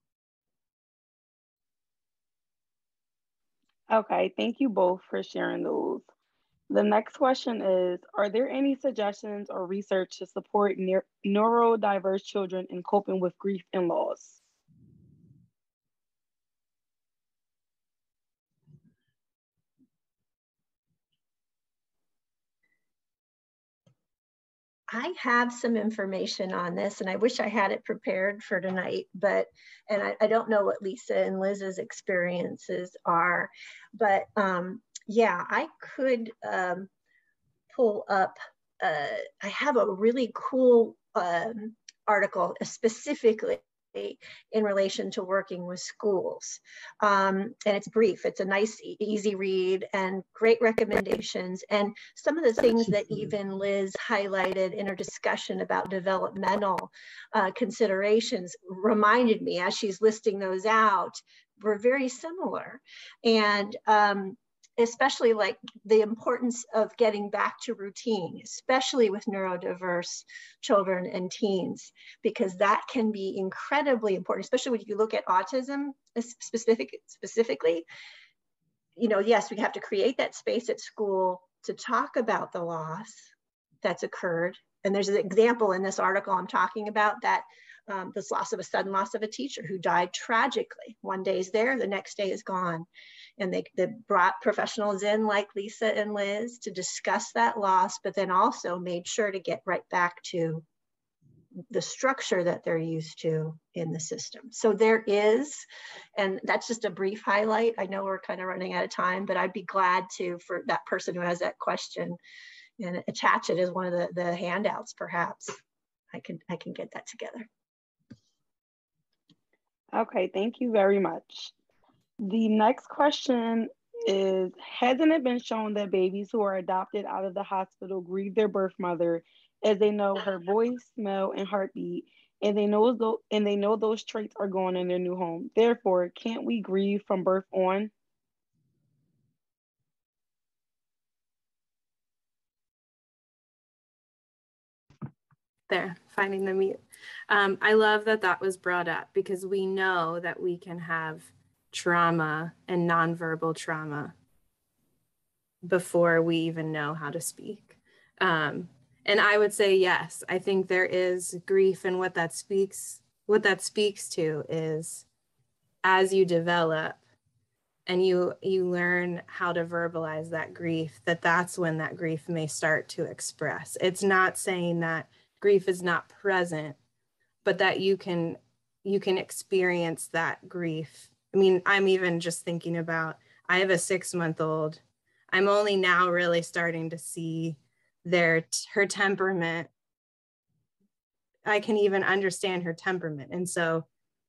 Okay, thank you both for sharing those. The next question is, are there any suggestions or research to support neurodiverse children in coping with grief and loss? I have some information on this and I wish I had it prepared for tonight, but, and I, I don't know what Lisa and Liz's experiences are, but um, yeah, I could um, pull up, uh, I have a really cool um, article specifically in relation to working with schools. Um, and it's brief, it's a nice, easy read and great recommendations. And some of the things that even Liz highlighted in her discussion about developmental uh, considerations reminded me as she's listing those out were very similar. And um, especially like the importance of getting back to routine, especially with neurodiverse children and teens, because that can be incredibly important, especially when you look at autism specific, specifically. You know, yes, we have to create that space at school to talk about the loss that's occurred. And there's an example in this article I'm talking about that um, this loss of a sudden loss of a teacher who died tragically. One day is there, the next day is gone. And they, they brought professionals in like Lisa and Liz to discuss that loss, but then also made sure to get right back to the structure that they're used to in the system. So there is, and that's just a brief highlight. I know we're kind of running out of time, but I'd be glad to, for that person who has that question, and attach it as one of the, the handouts, perhaps. I can, I can get that together. Okay, thank you very much. The next question is Hasn't it been shown that babies who are adopted out of the hospital grieve their birth mother as they know her voice, smell, and heartbeat, and they know those, and they know those traits are gone in their new home. Therefore, can't we grieve from birth on? There, finding the mute. Um, I love that that was brought up because we know that we can have trauma and nonverbal trauma before we even know how to speak. Um, and I would say yes. I think there is grief, and what that speaks what that speaks to is as you develop and you you learn how to verbalize that grief that that's when that grief may start to express it's not saying that grief is not present but that you can you can experience that grief. I mean i'm even just thinking about i have a six month old i'm only now really starting to see their her temperament. I can even understand her temperament. And so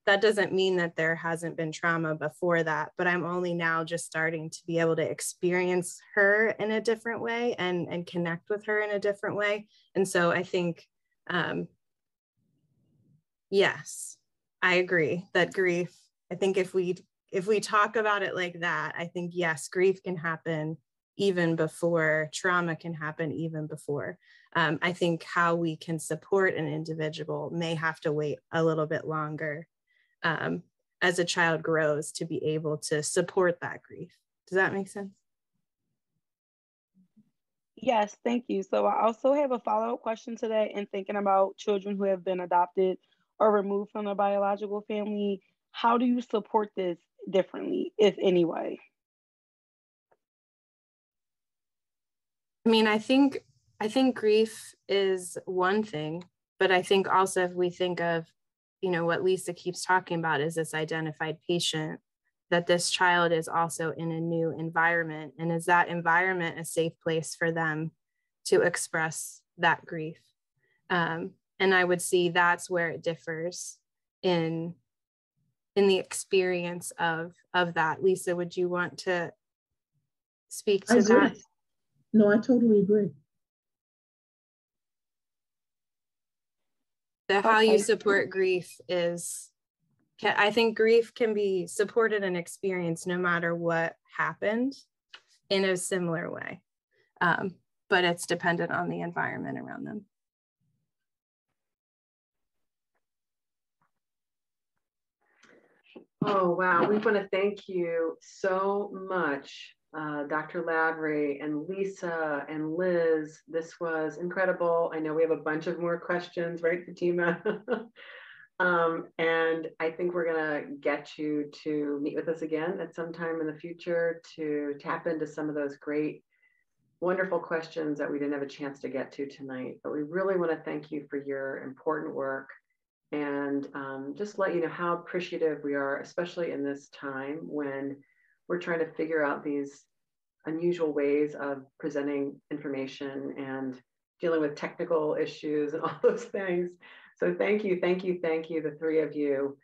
that doesn't mean that there hasn't been trauma before that but i'm only now just starting to be able to experience her in a different way and and connect with her in a different way. And so i think um, yes i agree that grief i think if we if we talk about it like that i think yes grief can happen even before trauma can happen even before. Um, i think how we can support an individual may have to wait a little bit longer um, as a child grows to be able to support that grief. Does that make sense Yes, thank you. So I also have a follow-up question today in thinking about children who have been adopted or removed from their biological family. How do you support this differently, if any way? I mean, I think I think grief is one thing, but I think also if we think of, you know, what Lisa keeps talking about is this identified patient, that this child is also in a new environment. And is that environment a safe place for them to express that grief? Um, and I would see that's where it differs in in the experience of of that. Lisa, would you want to speak to that? No, I totally agree. The how okay. you support grief is, I think grief can be supported and experienced no matter what happened in a similar way. Um, but it's dependent on the environment around them. Oh, wow. We want to thank you so much uh, Dr. Lavery and Lisa and Liz. This was incredible. I know we have a bunch of more questions, right, Fatima? um, and I think we're going to get you to meet with us again at some time in the future to tap into some of those great, wonderful questions that we didn't have a chance to get to tonight. But we really want to thank you for your important work and um, just let you know how appreciative we are, especially in this time when we're trying to figure out these unusual ways of presenting information and dealing with technical issues and all those things. So thank you, thank you, thank you, the three of you.